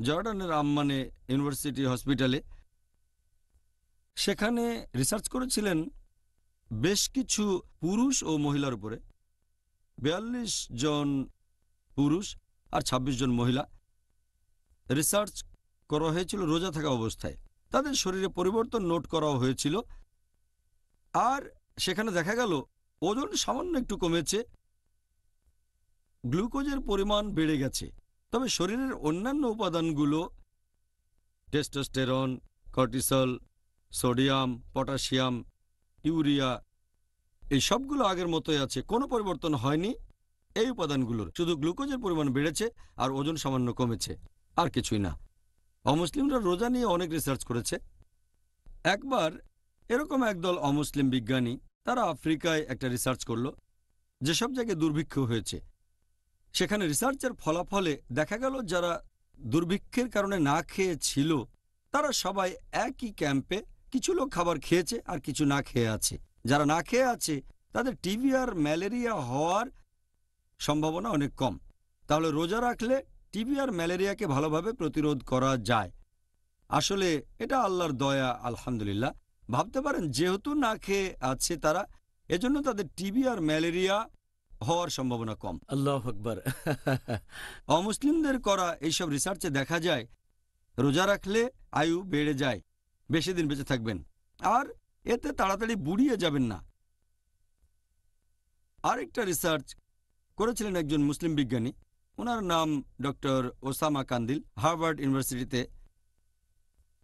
জর্ডানের আম্মানে ইউনিভার্সিটি হসপিটালে। সেখানে রিসার্চ করেছিলেন বেশ কিছু পুরুষ ও মহিলার উপরে। বিয়াল্লিশ জন পুরুষ আর ২৬ জন মহিলা। রিসার্চ করা হয়েছিল রোজা থাকা অবস্থায়। তাদের শরীরে পরিবর্তন নোট করা হয়েছিল। আর সেখানে দেখা গেল, ওজন সামান্য একটু কমেছে। গ্লুকোজের পরিমাণ বেড়ে গেছে। তবে শরীরের অন্যান্য উপাদানগুলো, testosterone, cortisol, sodium, potassium, urea, এই সবগুলো আগের মতোই আছে। কোনো পরিবর্তন হয়নি এই উপাদানগুলোর। শুধু গ্লুকোজের পরিমাণ বেড়েছে আর ওজন সামান্য কমেছে। আর কিছুই না। অমুসলিমরা রোজা নিয়ে অনেক রিসার্চ করেছে। একবার এরকম একদল অমুসলিম বিজ্ঞানী তারা আফ্রিকায় একটা রিসার্চ করল, যেসব জায়গায় দুর্ভিক্ষ হয়েছে। সেখানে রিসার্চের ফলাফলে দেখা গেল যারা দুর্ভিক্ষের কারণে না খেয়েছিল তারা সবাই একই ক্যাম্পে কিছু লোক খাবার খেয়েছে আর কিছু না খেয়ে আছে। যারা না খেয়ে আছে, তাদের টিভি আর ম্যালেরিয়া হওয়ার সম্ভাবনা অনেক কম। তাহলে রোজা রাখলে টিবি আর ম্যালেরিয়াকে ভালোভাবে প্রতিরোধ করা যায়। আসলে এটা আল্লাহর দয়া আলহামদুলিল্লাহ। ভাবতে পারেন যেহেতু না খেয়ে আছে তারা এজন্য তাদের টিবি আর ম্যালেরিয়া হওয়ার সম্ভাবনা কম। আল্লাহ আকবর। অমুসলিমদের করা এইসব রিসার্চে দেখা যায় রোজা রাখলে আয়ু বেড়ে যায় বেশি দিন বেঁচে থাকবেন আর এতে তাড়াতাড়ি বুড়িয়ে যাবেন না। আরেকটা রিসার্চ করেছিলেন একজন মুসলিম বিজ্ঞানী ওনার নাম ডক্টর ওসামা কান্দিল, হার্ভার্ড ইউনিভার্সিটিতে।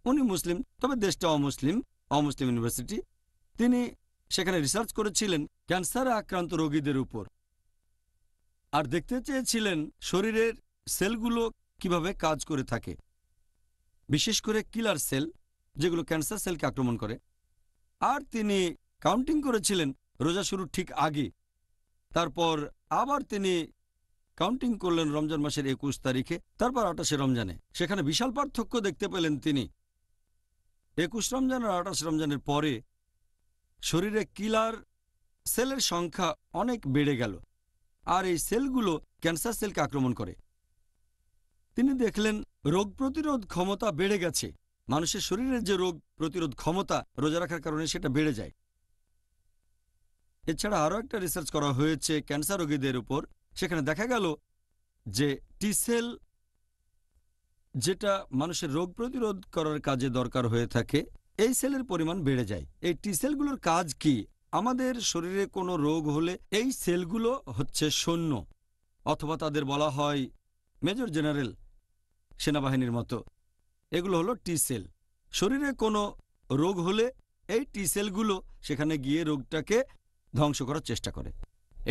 উনি মুসলিম, তবে দেশটা অমুসলিম অমুসলিম ইউনিভার্সিটি। তিনি সেখানে রিসার্চ করেছিলেন ক্যান্সারে আক্রান্ত রোগীদের উপর। আর দেখতে চেয়েছিলেন শরীরের সেলগুলো কীভাবে কাজ করে থাকে। বিশেষ করে কিলার সেল, যেগুলো ক্যান্সার সেলকে আক্রমণ করে। আর তিনি কাউন্টিং করেছিলেন রোজা শুরুর ঠিক আগে। তারপর আবার তিনি কাউন্টিং করলেন রমজান মাসের একুশ তারিখে, তারপর আটাশে রমজানে। সেখানে বিশাল পার্থক্য দেখতে পেলেন তিনি। একুশ রমজান আর আটাশ রমজানের পরে শরীরে কিলার সেলের সংখ্যা অনেক বেড়ে গেল, আর এই সেলগুলো ক্যান্সার সেলকে আক্রমণ করে। তিনি দেখলেন রোগ প্রতিরোধ ক্ষমতা বেড়ে গেছে। মানুষের শরীরের যে রোগ প্রতিরোধ ক্ষমতা রোজা রাখার কারণে সেটা বেড়ে যায়। এছাড়া আরও একটা রিসার্চ করা হয়েছে ক্যান্সার রোগীদের উপর। সেখানে দেখা গেল যে টিসেল যেটা মানুষের রোগ প্রতিরোধ করার কাজে দরকার হয়ে থাকে, এই সেলের পরিমাণ বেড়ে যায়। এই টি সেলগুলোর কাজ কি? আমাদের শরীরে কোনো রোগ হলে এই সেলগুলো হচ্ছে সৈন্য অথবা তাদের বলা হয় মেজর জেনারেল সেনাবাহিনীর মতো। এগুলো হলো টি সেল শরীরে কোনো রোগ হলে এই টি সেলগুলো সেখানে গিয়ে রোগটাকে ধ্বংস করার চেষ্টা করে।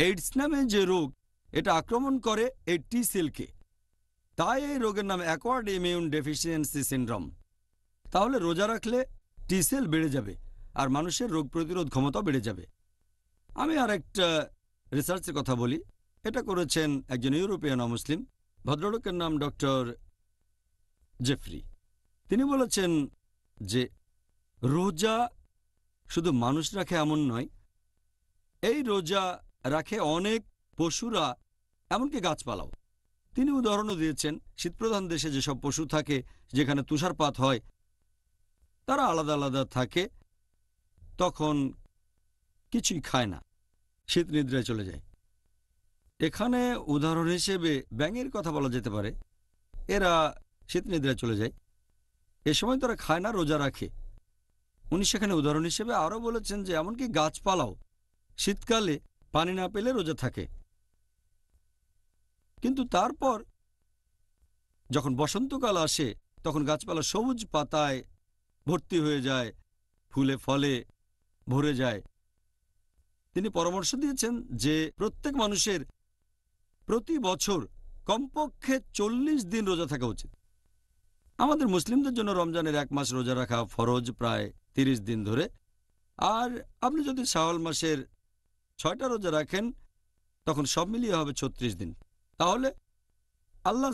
এইডস নামে যে রোগ এটা আক্রমণ করে এই টি সেলকে তাই এই রোগের নাম অ্যাকোয়ার্ড ইমিউন ডেফিসিয়েন্সি সিন্ড্রোম তাহলে রোজা রাখলে টি সেল বেড়ে যাবে আর মানুষের রোগ প্রতিরোধ ক্ষমতাও বেড়ে যাবে। আমি আর একটা রিসার্চের কথা বলি। এটা করেছেন একজন ইউরোপিয়ান অমুসলিম ভদ্রলোকের নাম ডক্টর জেফরি। তিনি বলেছেন যে রোজা শুধু মানুষ রাখে এমন নয়, এই রোজা রাখে অনেক পশুরা এমনকি গাছপালাও। তিনি উদাহরণও দিয়েছেন, শীতপ্রধান দেশে যেসব পশু থাকে, যেখানে তুষারপাত হয়, তারা আলাদা আলাদা থাকে, তখন কিছুই খায় না, শীত নিদ্রায় চলে যায়। এখানে উদাহরণ হিসেবে ব্যাঙের কথা বলা যেতে পারে, এরা শীত নিদ্রায় চলে যায়। এ সময় তারা খায় না, রোজা রাখে। উনি সেখানে উদাহরণ হিসেবে আরও বলেছেন যে, এমনকি গাছপালাও শীতকালে পানি না পেলে রোজা থাকে। কিন্তু তারপর যখন বসন্তকাল আসে, তখন গাছপালা সবুজ পাতায় ভর্তি হয়ে যায়, ফুলে ফলে ভরে যায়। তিনি পরামর্শ দিয়েছেন যে, প্রত্যেক মানুষের প্রতি বছর কমপক্ষে চল্লিশ দিন রোজা থাকা উচিত। আমাদের মুসলিমদের জন্য রমজানের এক মাস রোজা রাখা ফরজ প্রায় তিরিশ দিন ধরে। আর আপনি যদি শাওয়াল মাসের ছয়টা রোজা রাখেন, তখন সব মিলিয়ে হবে ছত্রিশ দিন। তাহলে আল্লাহ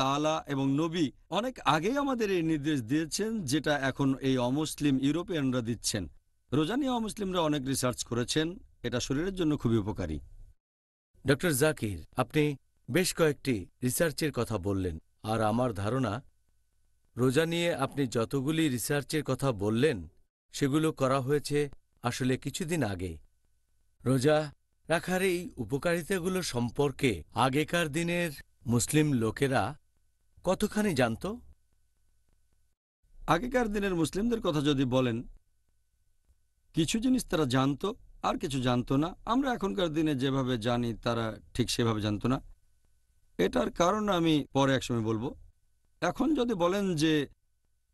তাআলা এবং নবী অনেক আগেই আমাদের এই নির্দেশ দিয়েছেন, যেটা এখন এই অমুসলিম ইউরোপিয়ানরা দিচ্ছেন। রোজা নিয়ে অমুসলিমরা অনেক রিসার্চ করেছেন, এটা শরীরের জন্য খুবই উপকারী। ডক্টর জাকির, আপনি বেশ কয়েকটি রিসার্চের কথা বললেন, আর আমার ধারণা, রোজা নিয়ে আপনি যতগুলি রিসার্চের কথা বললেন, সেগুলো করা হয়েছে আসলে কিছুদিন আগে। রোজা রাখার এই উপকারিতাগুলো সম্পর্কে আগেকার দিনের মুসলিম লোকেরা কতখানি জানত? আগেকার দিনের মুসলিমদের কথা যদি বলেন, কিছু জিনিস তারা জানত, আর কিছু জানতো না। আমরা এখনকার দিনে যেভাবে জানি, তারা ঠিক সেভাবে জানতো না। এটার কারণ আমি পরে একসময় বলব। এখন যদি বলেন যে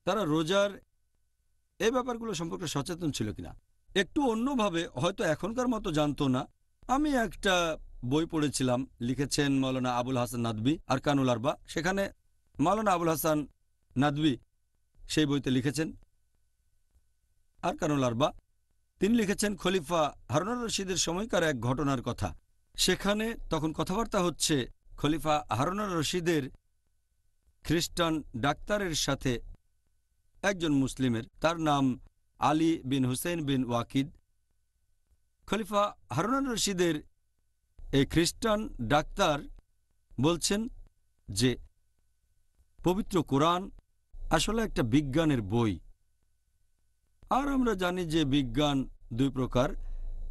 তারা রোজার এই ব্যাপারগুলো সম্পর্কে সচেতন ছিল কিনা, একটু অন্যভাবে হয়তো এখনকার মতো জানতো না আমি একটা বই পড়েছিলাম, লিখেছেন মৌলানা আবুল হাসান নাদবি আর কানুল আরবা। সেখানে মৌলানা আবুল হাসান নাদবি সেই বইতে লিখেছেন আর কানুল আরবা। তিনি লিখেছেন, খলিফা হারুনুর রশিদের সময়কার এক ঘটনার কথা। সেখানে তখন কথাবার্তা হচ্ছে, খলিফা হারুনুর রশিদের খ্রিস্টান ডাক্তারের সাথে একজন মুসলিমের, তার নাম আলী বিন হুসেন বিন ওয়াকিদ। খলিফা হারুনুর রশিদের এই খ্রিস্টান ডাক্তার বলছেন যে, পবিত্র কোরআন আসলে একটা বিজ্ঞানের বই। আর আমরা জানি যে বিজ্ঞান দুই প্রকার,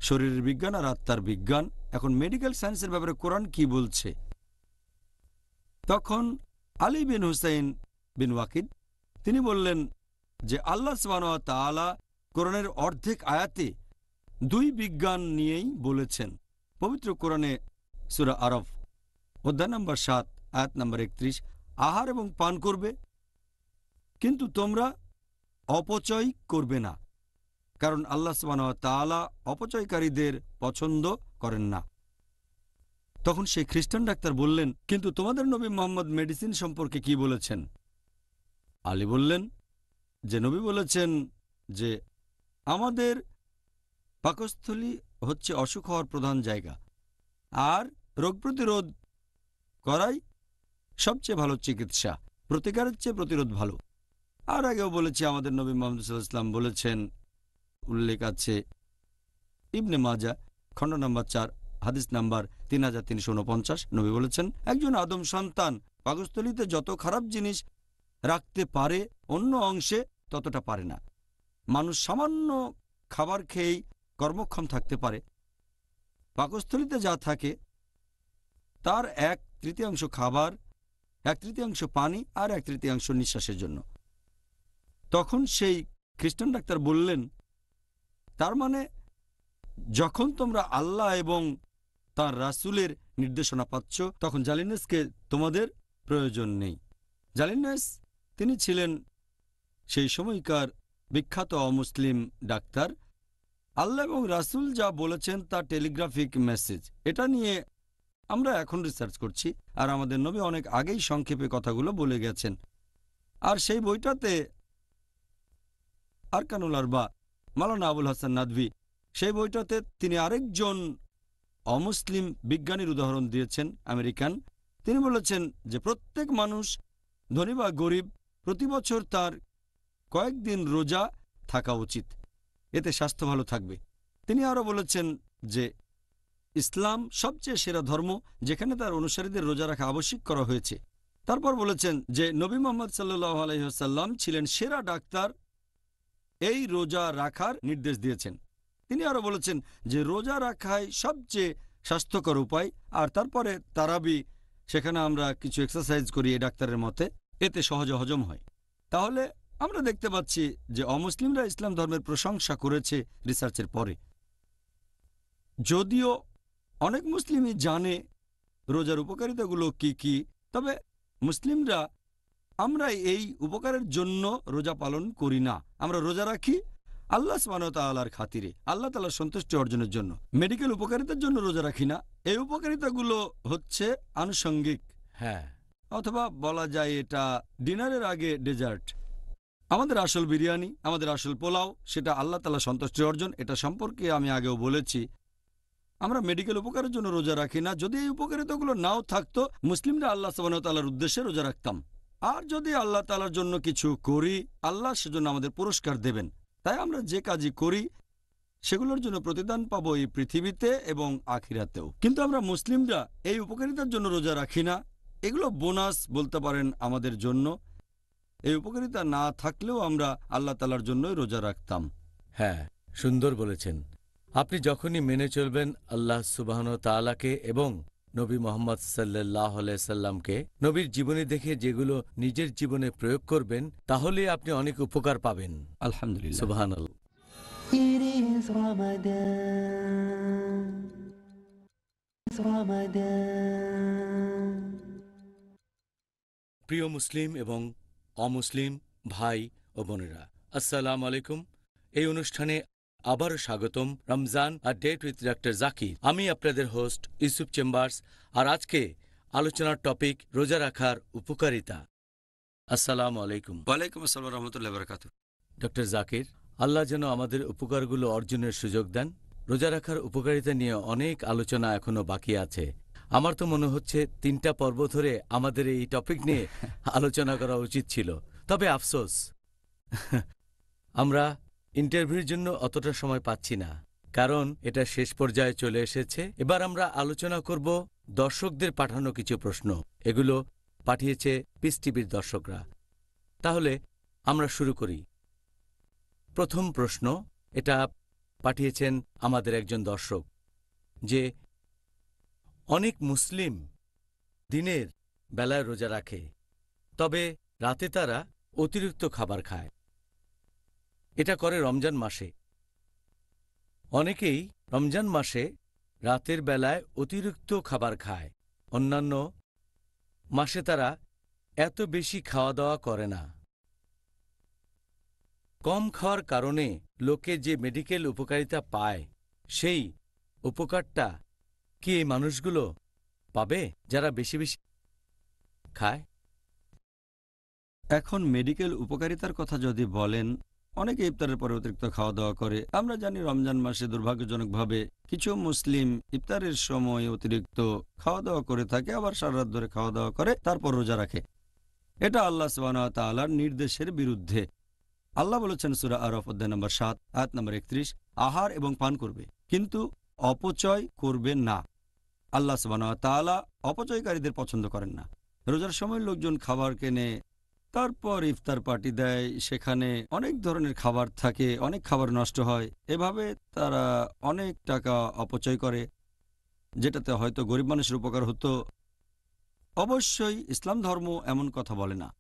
শরীরের বিজ্ঞান আর আত্মার বিজ্ঞান। এখন মেডিকেল সায়েন্সের ব্যাপারে কোরআন কি বলছে? তখন আলী বিন হুসাইন বিন ওয়াকিদ, তিনি বললেন যে, আল্লাহ সুবহানাহু তাআলা কোরআনের অর্ধেক আয়াতে দুই বিজ্ঞান নিয়েই বলেছেন। পবিত্র কোরআনে সুরা আরফ, অধ্যায় নম্বর সাত, আয়াত নম্বর একত্রিশ, আহার এবং পান করবে, কিন্তু তোমরা অপচয় করবে না, কারণ আল্লাহ সুবহানাহু তাআলা অপচয়কারীদের পছন্দ করেন না। তখন সেই খ্রিস্টান ডাক্তার বললেন, কিন্তু তোমাদের নবী মোহাম্মদ মেডিসিন সম্পর্কে কি বলেছেন? আলী বললেন, যে নবী বলেছেন যে আমাদের পাকস্থলী হচ্ছে অসুখ হওয়ার প্রধান জায়গা। আর রোগ প্রতিরোধ করাই সবচেয়ে ভালো চিকিৎসা, প্রতিকারের চেয়ে প্রতিরোধ ভালো। আর আগেও বলেছি, আমাদের নবী মোহাম্মদ সাল্লাহ ইসলাম বলেছেন, উল্লেখ আছে ইবনে মাজা খণ্ড নম্বর চার, হাদিস নাম্বার তিন হাজার তিনশো উনপঞ্চাশ। নবী বলেছেন, একজন আদম সন্তান পাকস্থলিতে যত খারাপ জিনিস রাখতে পারে, অন্য অংশে ততটা পারে না। মানুষ সামান্য খাবার খেয়েই কর্মক্ষম থাকতে পারে। পাকস্থলিতে যা থাকে, তার এক তৃতীয়াংশ খাবার, এক তৃতীয়াংশ পানি আর এক তৃতীয়াংশ নিঃশ্বাসের জন্য। তখন সেই খ্রিস্টান ডাক্তার বললেন, তার মানে যখন তোমরা আল্লাহ এবং তার রাসূলের নির্দেশনা পাচ্ছ, তখন জালিনেসকে তোমাদের প্রয়োজন নেই। জালিনেস, তিনি ছিলেন সেই সময়কার বিখ্যাত অমুসলিম ডাক্তার আল্লাহ এবং রাসূল যা বলেছেন তা টেলিগ্রাফিক মেসেজ। এটা নিয়ে আমরা এখন রিসার্চ করছি আর আমাদের নবী অনেক আগেই সংক্ষেপে কথাগুলো বলে গেছেন। আর সেই বইটাতে আরকানুল আরবা, মালানা আবুল হাসান নাদভি, সেই বইটাতে তিনি আরেকজন অমুসলিম বিজ্ঞানীর উদাহরণ দিয়েছেন, আমেরিকান। তিনি বলেছেন যে প্রত্যেক মানুষ ধনী বা গরিব প্রতি বছর তার কয়েকদিন রোজা থাকা উচিত। এতে স্বাস্থ্য ভালো থাকবে। তিনি আরও বলেছেন যে, ইসলাম সবচেয়ে সেরা ধর্ম যেখানে তার অনুসারীদের রোজা রাখা আবশ্যিক করা হয়েছে। তারপর বলেছেন যে, নবী মোহাম্মদ সাল্লাহ আলহিহাসাল্লাম ছিলেন সেরা ডাক্তার এই রোজা রাখার নির্দেশ দিয়েছেন। তিনি আরও বলেছেন যে, রোজা রাখায় সবচেয়ে স্বাস্থ্যকর উপায়। আর তারপরে তারাবি, সেখানে আমরা কিছু এক্সারসাইজ করি এই ডাক্তারের মতে, এতে সহজে হজম হয়। তাহলে আমরা দেখতে পাচ্ছি যে অমুসলিমরা ইসলাম ধর্মের প্রশংসা করেছে রিসার্চের পরে। যদিও অনেক মুসলিমই জানে রোজার উপকারিতাগুলো কি কি তবে মুসলিমরা আমরা এই উপকারের জন্য রোজা পালন করি না। আমরা রোজা রাখি আল্লাহ তাআলার খাতিরে। আল্লাহ তাআলার সন্তুষ্টি অর্জনের জন্য। মেডিকেল উপকারিতার জন্য রোজা রাখি না। এই উপকারিতাগুলো হচ্ছে আনুষঙ্গিক। হ্যাঁ। অথবা বলা যায় এটা ডিনারের আগে ডেজার্ট। আমাদের আসল বিরিয়ানি, আমাদের আসল পোলাও, সেটা আল্লাহ তালা সন্তুষ্টি অর্জন, এটা সম্পর্কে আমি আগেও বলেছি। আমরা মেডিকেল উপকারের জন্য রোজা রাখি না। যদি এই উপকারিতাগুলো নাও থাকতো, মুসলিমরা আল্লাহ তালার উদ্দেশ্যে রোজা রাখতাম। আর যদি আল্লাহ তালার জন্য কিছু করি, আল্লাহ সেজন্য আমাদের পুরস্কার দেবেন। তাই আমরা যে কাজই করি, সেগুলোর জন্য প্রতিদান পাবো এই পৃথিবীতে এবং আখিরাতেও। কিন্তু আমরা মুসলিমরা এই উপকারিতার জন্য রোজা রাখি না। এগুলো বোনাস বলতে পারেন আমাদের জন্য। এই উপকারিতা না থাকলেও আমরা আল্লাহ তালার জন্যই রোজা রাখতাম। হ্যাঁ সুন্দর বলেছেন। আপনি যখনই মেনে চলবেন আল্লাহ সুবাহন তাআলাকে এবং নবী মোহাম্মদ সাল্লাহ সাল্লামকে নবীর জীবনী দেখে যেগুলো নিজের জীবনে প্রয়োগ করবেন তাহলে আপনি অনেক উপকার পাবেন। আলহামদুলিল্লাহ। সুবাহান. প্রিয় মুসলিম এবং অমুসলিম ভাই ও বোনেরা আসসালাম আলাইকুম। এই অনুষ্ঠানে আবারও স্বাগতম রমজান আর ডেট উইথ ডক্টর জাকির। আমি আপনাদের হোস্ট ইউসুফ চেম্বার্স আর আজকে আলোচনার টপিক রোজা রাখার উপকারিতা। আসসালাম আলাইকুম। ওয়ালাইকুম আসসালাম রহমতুল্লাহ বরকাত ডক্টর জাকির আল্লাহ যেন আমাদের উপকারগুলো অর্জনের সুযোগ দেন। রোজা রাখার উপকারিতা নিয়ে অনেক আলোচনা এখনও বাকি আছে। আমার তো মনে হচ্ছে তিনটা পর্ব ধরে আমাদের এই টপিক নিয়ে আলোচনা করা উচিত ছিল। তবে আফসোস আমরা ইন্টারভিউর জন্য অতটা সময় পাচ্ছি না কারণ এটা শেষ পর্যায়ে চলে এসেছে। এবার আমরা আলোচনা করব দর্শকদের পাঠানো কিছু প্রশ্ন। এগুলো পাঠিয়েছে পিস টিভির দর্শকরা। তাহলে আমরা শুরু করি। প্রথম প্রশ্ন এটা পাঠিয়েছেন আমাদের একজন দর্শক যে অনেক মুসলিম দিনের বেলায় রোজা রাখে, তবে রাতে তারা অতিরিক্ত খাবার খায়। এটা করে রমজান মাসে। অনেকেই রমজান মাসে রাতের বেলায় অতিরিক্ত খাবার খায়, অন্যান্য মাসে তারা এত বেশি খাওয়া দাওয়া করে না। কম খাওয়ার কারণে লোকে যে মেডিকেল উপকারিতা পায়, সেই উপকারটা কি এই মানুষগুলো পাবে যারা বেশি বেশি খায়? এখন মেডিকেল উপকারিতার কথা যদি বলেন, অনেকে ইফতারের পরে অতিরিক্ত খাওয়া দাওয়া করে। আমরা জানি রমজান মাসে দুর্ভাগ্যজনকভাবে কিছু মুসলিম ইফতারের সময় অতিরিক্ত খাওয়া দাওয়া করে থাকে, আবার সারা রাত ধরে খাওয়া দাওয়া করে, তারপর রোজা রাখে। এটা আল্লাহ সুবাহ তাআলার নির্দেশের বিরুদ্ধে। আল্লাহ বলেছেন সুরা আরফ অধ্যায় নম্বর সাত, আয়াত নম্বর একত্রিশ, আহার এবং পান করবে। কিন্তু অপচয় করবে না। আল্লাহ সুবাহ তাআলা অপচয়কারীদের পছন্দ করেন না। রোজার সময় লোকজন খাবার কেনে, তারপর ইফতার পার্টি দেয়, সেখানে অনেক ধরনের খাবার থাকে, অনেক খাবার নষ্ট হয়। এভাবে তারা অনেক টাকা অপচয় করে, যেটাতে হয়তো গরিব মানুষের উপকার হতো। অবশ্যই ইসলাম ধর্ম এমন কথা বলে না।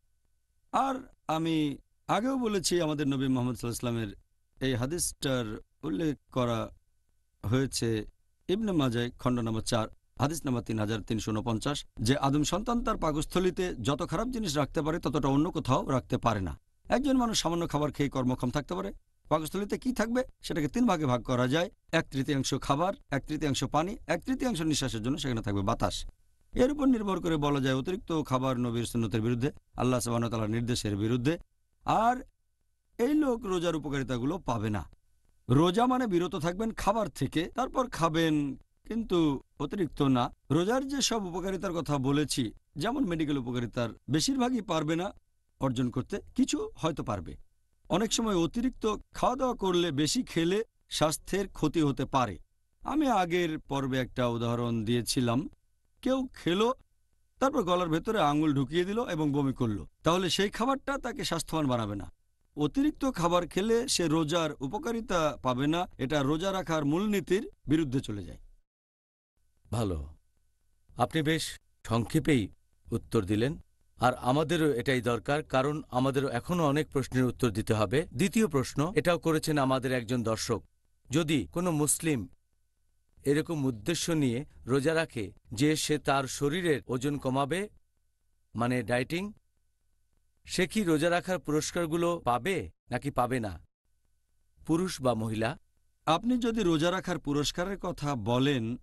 আর আমি আগেও বলেছি আমাদের নবী মোহাম্মদ সাল্লাহ ইসলামের এই হাদিসটার উল্লেখ করা হয়েছে ইবনে মাজায় খণ্ড নম্বর চার, হাদিস নাম্বার তিন হাজার তিনশো উনপঞ্চাশ, যে আদম সন্তান তার পাকস্থলিতে যত খারাপ জিনিস রাখতে পারে, ততটা অন্য কোথাও রাখতে পারে না। একজন মানুষ সামান্য খাবার খেয়ে কর্মক্ষম থাকতে পারে। পাকস্থলিতে কি থাকবে? সেটাকে তিন ভাগে ভাগ করা যায়। এক তৃতীয়াংশ খাবার, এক তৃতীয়াংশ পানি, এক তৃতীয়াংশ নিঃশ্বাসের জন্য সেখানে থাকবে বাতাস। এর উপর নির্ভর করে বলা যায় অতিরিক্ত খাবার নবীর সুন্নতের বিরুদ্ধে, আল্লাহ সাবানতালার নির্দেশের বিরুদ্ধে। আর এই লোক রোজার উপকারিতাগুলো পাবে না। রোজা মানে বিরত থাকবেন খাবার থেকে, তারপর খাবেন, কিন্তু অতিরিক্ত না। রোজার যে সব উপকারিতার কথা বলেছি, যেমন মেডিকেল উপকারিতার, বেশিরভাগই পারবে না অর্জন করতে, কিছু হয়তো পারবে। অনেক সময় অতিরিক্ত খাওয়া দাওয়া করলে বেশি খেলে স্বাস্থ্যের ক্ষতি হতে পারে। আমি আগের পর্বে একটা উদাহরণ দিয়েছিলাম। কেউ খেলো, তারপর গলার ভেতরে আঙুল ঢুকিয়ে দিল এবং বমি করল। তাহলে সেই খাবারটা তাকে স্বাস্থ্যবান বানাবে না। অতিরিক্ত খাবার খেলে সে রোজার উপকারিতা পাবে না, এটা রোজা রাখার মূলনীতির বিরুদ্ধে চলে যায়। ভালো। আপনি বেশ সংক্ষেপেই উত্তর দিলেন, আর আমাদেরও এটাই দরকার, কারণ আমাদেরও এখনও অনেক প্রশ্নের উত্তর দিতে হবে। দ্বিতীয় প্রশ্ন, এটাও করেছেন আমাদের একজন দর্শক, যদি কোনো মুসলিম এরকম উদ্দেশ্য নিয়ে রোজা রাখে যে সে তার শরীরের ওজন কমাবে মানে ডায়েটিং সে কি রোজা রাখার পুরস্কারগুলো পাবে নাকি পাবে না? পুরুষ বা মহিলা? আপনি যদি রোজা রাখার পুরস্কারের কথা বলেন,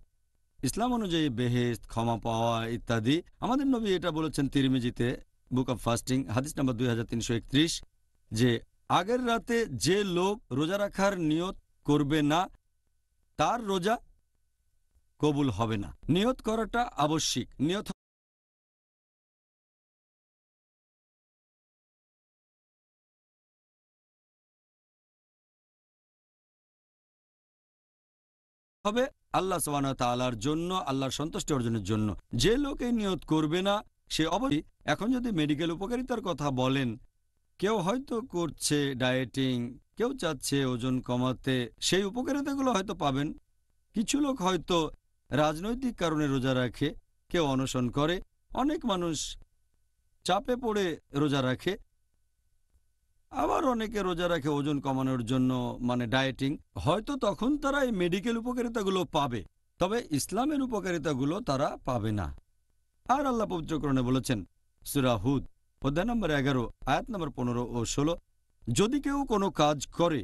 ইসলাম অনুযায়ী বেহেস্ত ক্ষমা পাওয়া ইত্যাদি, আমাদের নবী এটা বলেছেন তিরমিজিতে, বুক অব ফাস্টিং, হাদিস নাম্বার দুই হাজার তিনশো একত্রিশ, যে আগের রাতে যে লোক রোজা রাখার নিয়ত করবে না, তার রোজা কবুল হবে না। নিয়ত করাটা আবশ্যিক। নিয়ত হবে আল্লাহ সবান তালার জন্য, আল্লাহর সন্তুষ্টি অর্জনের জন্য। যে লোক এই নিয়ত করবে না, সে অবশ্যই এখন যদি মেডিকেল উপকারিতার কথা বলেন, কেউ হয়তো করছে ডায়েটিং কেউ চাচ্ছে ওজন কমাতে, সেই উপকারিতাগুলো হয়তো পাবেন। কিছু লোক হয়তো রাজনৈতিক কারণে রোজা রাখে, কেউ অনশন করে, অনেক মানুষ চাপে পড়ে রোজা রাখে আবার অনেকে রোজা রাখে ওজন কমানোর জন্য মানে ডায়েটিং হয়তো তখন তারা এই মেডিকেল উপকারিতাগুলো পাবে, তবে ইসলামের উপকারিতাগুলো তারা পাবে না। আর আল্লাহ পবিত্রকরণে বলেছেন, সুরা হুদ, অধ্যায় নম্বর এগারো, আয়াত নম্বর পনেরো ও ষোলো, যদি কেউ কোনো কাজ করে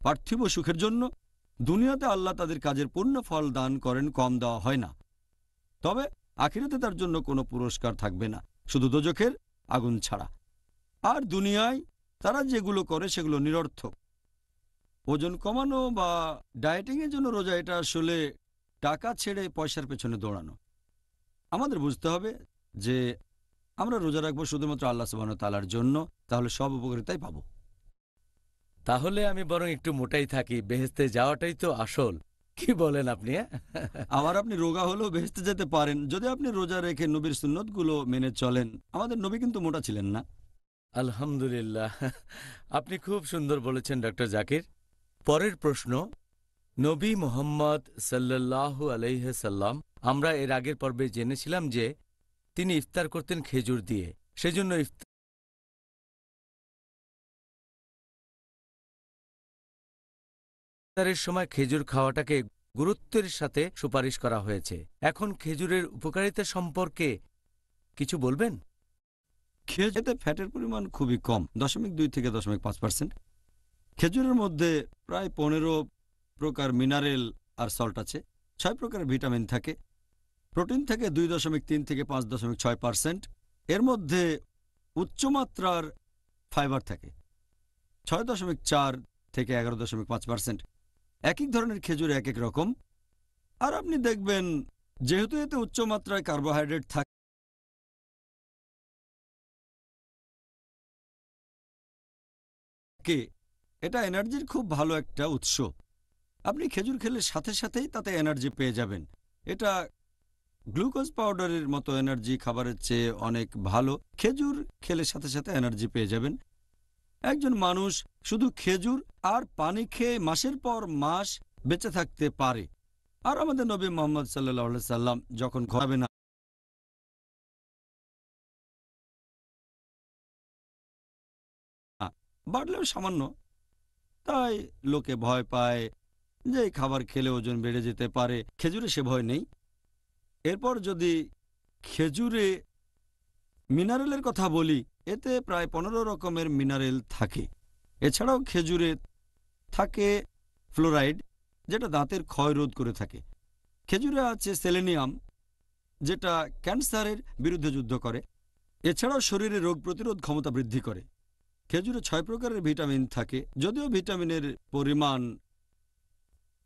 পার্থিব সুখের জন্য, দুনিয়াতে আল্লাহ তাদের কাজের পূর্ণ ফল দান করেন, কম দেওয়া হয় না। তবে আখিরাতে তার জন্য কোনো পুরস্কার থাকবে না, শুধু দোজখের আগুন ছাড়া। আর দুনিয়ায় তারা যেগুলো করে সেগুলো নিরর্থক। ওজন কমানো বা ডায়েটিংয়ের জন্য রোজা এটা আসলে টাকা ছেড়ে পয়সার পেছনে দৌড়ানো। আমাদের বুঝতে হবে যে আমরা রোজা রাখব শুধুমাত্র আল্লাহ সুবাহ তালার জন্য তাহলে সব উপকারিতাই পাবো। তাহলে আমি বরং একটু মোটাই থাকি বেহেস্তে যাওয়াটাই তো আসল। কি বলেন আপনি হ্যাঁ? আবার আপনি রোগা হলেও বেহেস্তে যেতে পারেন। যদি আপনি রোজা রেখে নবীর সুন্নতগুলো মেনে চলেন আমাদের নবী কিন্তু মোটা ছিলেন না। আলহামদুলিল্লাহ। আপনি খুব সুন্দর বলেছেন ডক্টর জাকির। পরের প্রশ্ন, নবী মোহাম্মদ সাল্লাল্লাহু আলাইসাল্লাম আমরা এর আগের পর্বে জেনেছিলাম যে তিনি ইফতার করতেন খেজুর দিয়ে। সেজন্য ইফতার ইফতারের সময় খেজুর খাওয়াটাকে গুরুত্বের সাথে সুপারিশ করা হয়েছে। এখন খেজুরের উপকারিতা সম্পর্কে কিছু বলবেন? খেজুরে ফ্যাটের পরিমাণ খুবই কম, দশমিক দুই থেকে দশমিক পাঁচ পার্সেন্ট খেজুরের মধ্যে প্রায় পনেরো প্রকার মিনারেল আর সল্ট আছে, ছয় প্রকার ভিটামিন থাকে, প্রোটিন থাকে দুই দশমিক তিন থেকে পাঁচ দশমিক ছয় পার্সেন্ট এর মধ্যে উচ্চমাত্রার ফাইবার থাকে, ছয় দশমিক চার থেকে এগারো দশমিক পাঁচ পার্সেন্ট এক এক ধরনের খেজুর এক এক রকম। আর আপনি দেখবেন, যেহেতু এতে উচ্চমাত্রায় কার্বোহাইড্রেট থাকে কে? এটা এনার্জির খুব ভালো একটা উৎস। আপনি খেজুর খেলে সাথে সাথেই তাতে এনার্জি পেয়ে যাবেন। এটা গ্লুকোজ পাউডারের মতো এনার্জি খাবারের চেয়ে অনেক ভালো। খেজুর খেলে সাথে সাথে এনার্জি পেয়ে যাবেন। একজন মানুষ শুধু খেজুর আর পানি খেয়ে মাসের পর মাস বেঁচে থাকতে পারে। আর আমাদের নবী মোহাম্মদ সাল্লাহ সাল্লাম যখন খাবে না বাড়লেও সামান্য। তাই লোকে ভয় পায় যে খাবার খেলে ওজন বেড়ে যেতে পারে। খেজুরে সে ভয় নেই। এরপর যদি খেজুরে মিনারেলের কথা বলি, এতে প্রায় পনেরো রকমের মিনারেল থাকে। এছাড়াও খেজুরে থাকে ফ্লোরাইড, যেটা দাঁতের ক্ষয় রোধ করে থাকে। খেজুরে আছে সেলেনিয়াম, যেটা ক্যান্সারের বিরুদ্ধে যুদ্ধ করে। এছাড়াও শরীরে রোগ প্রতিরোধ ক্ষমতা বৃদ্ধি করে। খেজুরে ছয় প্রকারের ভিটামিন থাকে, যদিও ভিটামিনের পরিমাণ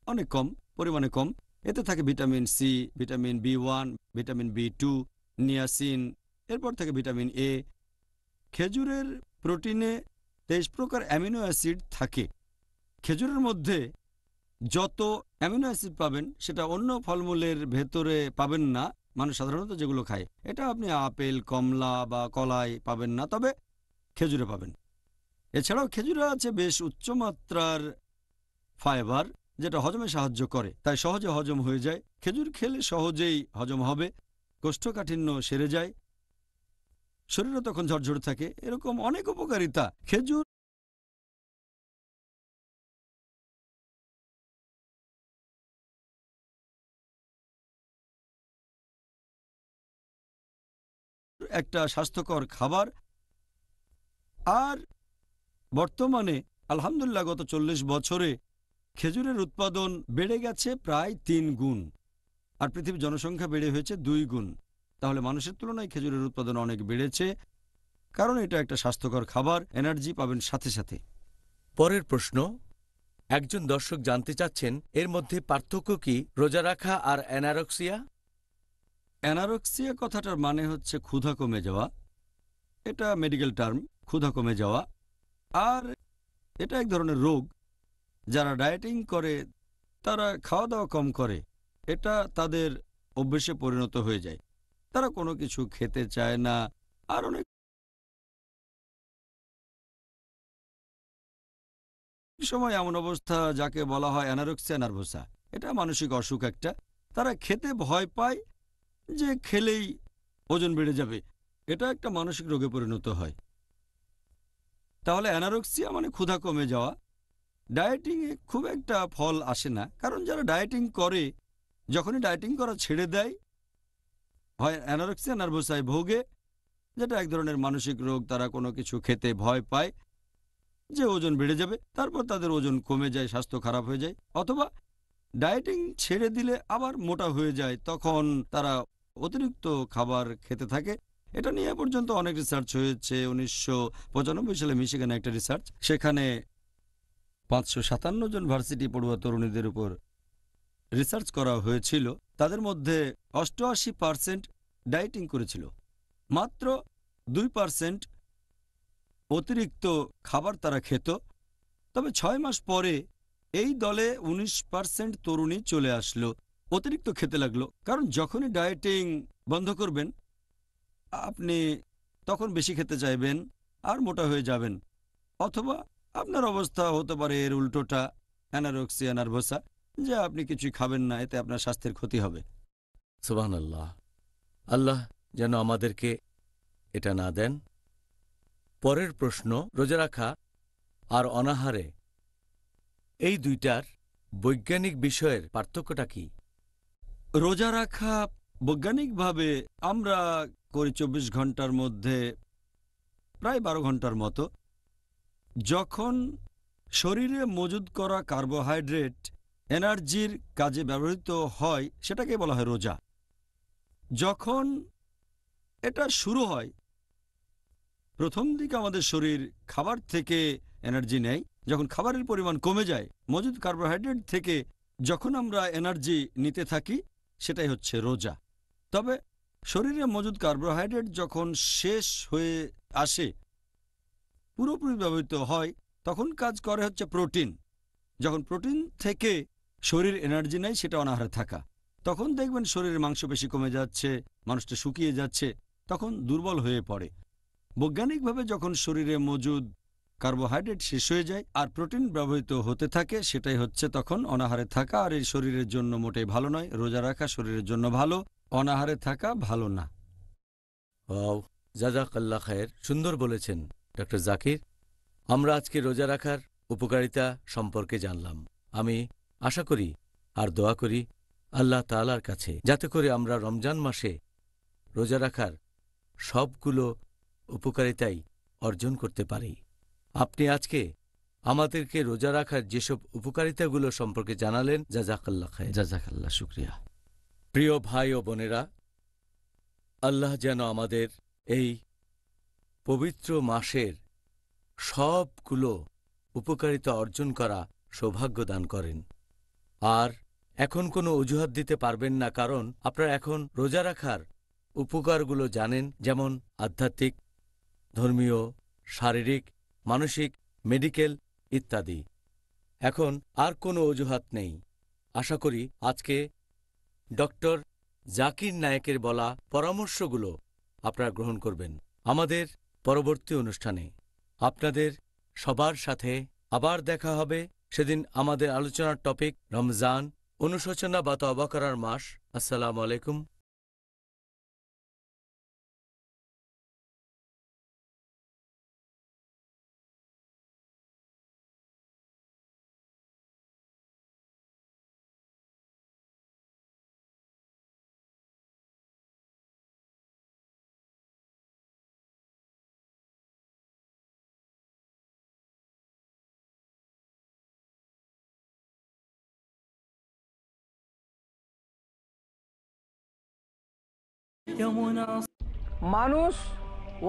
অনেক কম, পরিমাণে কম। এতে থাকে vitamin C, vitamin B one, vitamin B two, niacin, এরপর থাকে ভিটামিন এ। খেজুরের প্রোটিনে তেইশ প্রকার অ্যামিনো অ্যাসিড থাকে। খেজুরের মধ্যে যত অ্যামিনো অ্যাসিড পাবেন, সেটা অন্য ফলমূলের ভেতরে পাবেন না, মানুষ সাধারণত যেগুলো খায়। এটা আপনি আপেল, কমলা বা কলাই পাবেন না, তবে খেজুরে পাবেন। এছাড়াও খেজুরে আছে বেশ উচ্চমাত্রার ফাইবার, যেটা হজমে সাহায্য করে। তাই সহজে হজম হয়ে যায়। খেজুর খেলে সহজেই হজম হবে, কোষ্ঠকাঠিন্য সেরে যায়, শরীরও তখন ঝরঝরে থাকে। এরকম অনেক উপকারিতা। খেজুর একটা স্বাস্থ্যকর খাবার। আর বর্তমানে আলহামদুল্লাহ গত চল্লিশ বছরে খেজুরের উৎপাদন বেড়ে গেছে প্রায় তিন গুণ আর পৃথিবীর জনসংখ্যা বেড়ে হয়েছে দুই গুণ। তাহলে মানুষের তুলনায় খেজুরের উৎপাদন অনেক বেড়েছে কারণ এটা একটা স্বাস্থ্যকর খাবার এনার্জি পাবেন সাথে সাথে। পরের প্রশ্ন একজন দর্শক জানতে চাচ্ছেন এর মধ্যে পার্থক্য কি রোজা রাখা আর অ্যানারক্সিয়া? অ্যানারক্সিয়া কথাটার মানে হচ্ছে ক্ষুধা কমে যাওয়া। এটা মেডিকেল টার্ম ক্ষুধা কমে যাওয়া। আর এটা এক ধরনের রোগ। যারা ডায়েটিং করে, তারা খাওয়া দাওয়া কম করে। এটা তাদের অভ্যেসে পরিণত হয়ে যায়। তারা কোনো কিছু খেতে চায় না। আর অনেক সময় এমন অবস্থা যাকে বলা হয় অ্যানারক্সিয়া নার্ভোসা এটা মানসিক অসুখ একটা। তারা খেতে ভয় পায় যে খেলেই ওজন বেড়ে যাবে। এটা একটা মানসিক রোগে পরিণত হয়। তাহলে অ্যানারক্সিয়া মানে ক্ষুধা কমে যাওয়া। ডায়েটিংয়ে খুব একটা ফল আসে না। কারণ যারা ডায়েটিং করে, যখনই ডায়েটিং করা ছেড়ে দেয়, হয় অ্যানারক্সিয়া, নার্ভোসায় ভোগে, যেটা এক ধরনের মানসিক রোগ, তারা কোনো কিছু খেতে ভয় পায়, যে ওজন বেড়ে যাবে, তারপর তাদের ওজন কমে যায়, স্বাস্থ্য খারাপ হয়ে যায়। অথবা ডায়েটিং ছেড়ে দিলে আবার মোটা হয়ে যায়, তখন তারা অতিরিক্ত খাবার খেতে থাকে। এটা নিয়ে পর্যন্ত অনেক রিসার্চ হয়েছে। উনিশশো পঁচানব্বই সালে মিশিগানে একটা রিসার্চ সেখানে পাঁচশো সাতান্ন জন ভার্সিটি পড়ুয়া তরুণীদের উপর রিসার্চ করা হয়েছিল। তাদের মধ্যে অষ্টআশি পার্সেন্ট ডায়েটিং করেছিল। মাত্র দুই পার্সেন্ট অতিরিক্ত খাবার তারা খেত। তবে ছয় মাস পরে এই দলে উনিশ পার্সেন্ট তরুণী চলে আসলো। অতিরিক্ত খেতে লাগল। কারণ যখনই ডায়েটিং বন্ধ করবেন আপনি তখন বেশি খেতে চাইবেন আর মোটা হয়ে যাবেন। অথবা আপনার অবস্থা হতে পারে এর উল্টোটা অ্যানারক্সিয়া নার্ভোসা যে আপনি কিছুই খাবেন না এতে আপনার স্বাস্থ্যের ক্ষতি হবে। সুবাহ আল্লাহ আল্লাহ যেন আমাদেরকে এটা না দেন। পরের প্রশ্ন রোজা রাখা আর অনাহারে এই দুইটার বৈজ্ঞানিক বিষয়ের পার্থক্যটা কি? রোজা রাখা বৈজ্ঞানিকভাবে আমরা করি চব্বিশ ঘণ্টার মধ্যে, প্রায় বারো ঘণ্টার মতো। যখন শরীরে মজুদ করা কার্বোহাইড্রেট এনার্জির কাজে ব্যবহৃত হয়, সেটাকে বলা হয় রোজা। যখন এটা শুরু হয়, প্রথম দিকে আমাদের শরীর খাবার থেকে এনার্জি নেয়। যখন খাবারের পরিমাণ কমে যায়, মজুদ কার্বোহাইড্রেট থেকে যখন আমরা এনার্জি নিতে থাকি, সেটাই হচ্ছে রোজা। তবে শরীরে মজুদ কার্বোহাইড্রেট যখন শেষ হয়ে আসে, পুরোপুরি ব্যবহৃত হয়, তখন কাজ করে হচ্ছে প্রোটিন। যখন প্রোটিন থেকে শরীর এনার্জি নেয়, সেটা অনাহারে থাকা। তখন দেখবেন শরীরের মাংসপেশি কমে যাচ্ছে, মানুষটা শুকিয়ে যাচ্ছে, তখন দুর্বল হয়ে পড়ে। বৈজ্ঞানিকভাবে যখন শরীরে মজুদ কার্বোহাইড্রেট শেষ হয়ে যায় আর প্রোটিন ব্যবহৃত হতে থাকে, সেটাই হচ্ছে তখন অনাহারে থাকা। আর এই শরীরের জন্য মোটেই ভালো নয়, রোজা রাখা শরীরের জন্য ভালো। অনাহারে থাকা ভালো না। ওয়াও জাজাক আল্লাহ খায়ের সুন্দর বলেছেন ডক্টর জাকির। আমরা আজকে রোজা রাখার উপকারিতা সম্পর্কে জানলাম। আমি আশা করি আর দোয়া করি আল্লাহ তালার কাছে যাতে করে আমরা রমজান মাসে রোজা রাখার সবগুলো উপকারিতাই অর্জন করতে পারি। আপনি আজকে আমাদেরকে রোজা রাখার যেসব উপকারিতাগুলো সম্পর্কে জানালেন জাজাকাল্লা খায় জাজাকাল্লা শুক্রিয়া। প্রিয় ভাই ও বোনেরা, আল্লাহ যেন আমাদের এই পবিত্র মাসের সবগুলো উপকারিতা অর্জন করা সৌভাগ্য দান করেন। আর এখন কোনো অজুহাত দিতে পারবেন না, কারণ আপনারা এখন রোজা রাখার উপকারগুলো জানেন, যেমন আধ্যাত্মিক, ধর্মীয়, শারীরিক, মানসিক, মেডিকেল ইত্যাদি। এখন আর কোনো অজুহাত নেই। আশা করি আজকে ডক্টর জাকির নায়েকের বলা পরামর্শগুলো আপনারা গ্রহণ করবেন আমাদের পরবর্তী অনুষ্ঠানে। আপনাদের সবার সাথে আবার দেখা হবে। সেদিন আমাদের আলোচনার টপিক রমজান, অনুশোচনা বা তবা করার মাস। আসসালামু আলাইকুম। মানুষ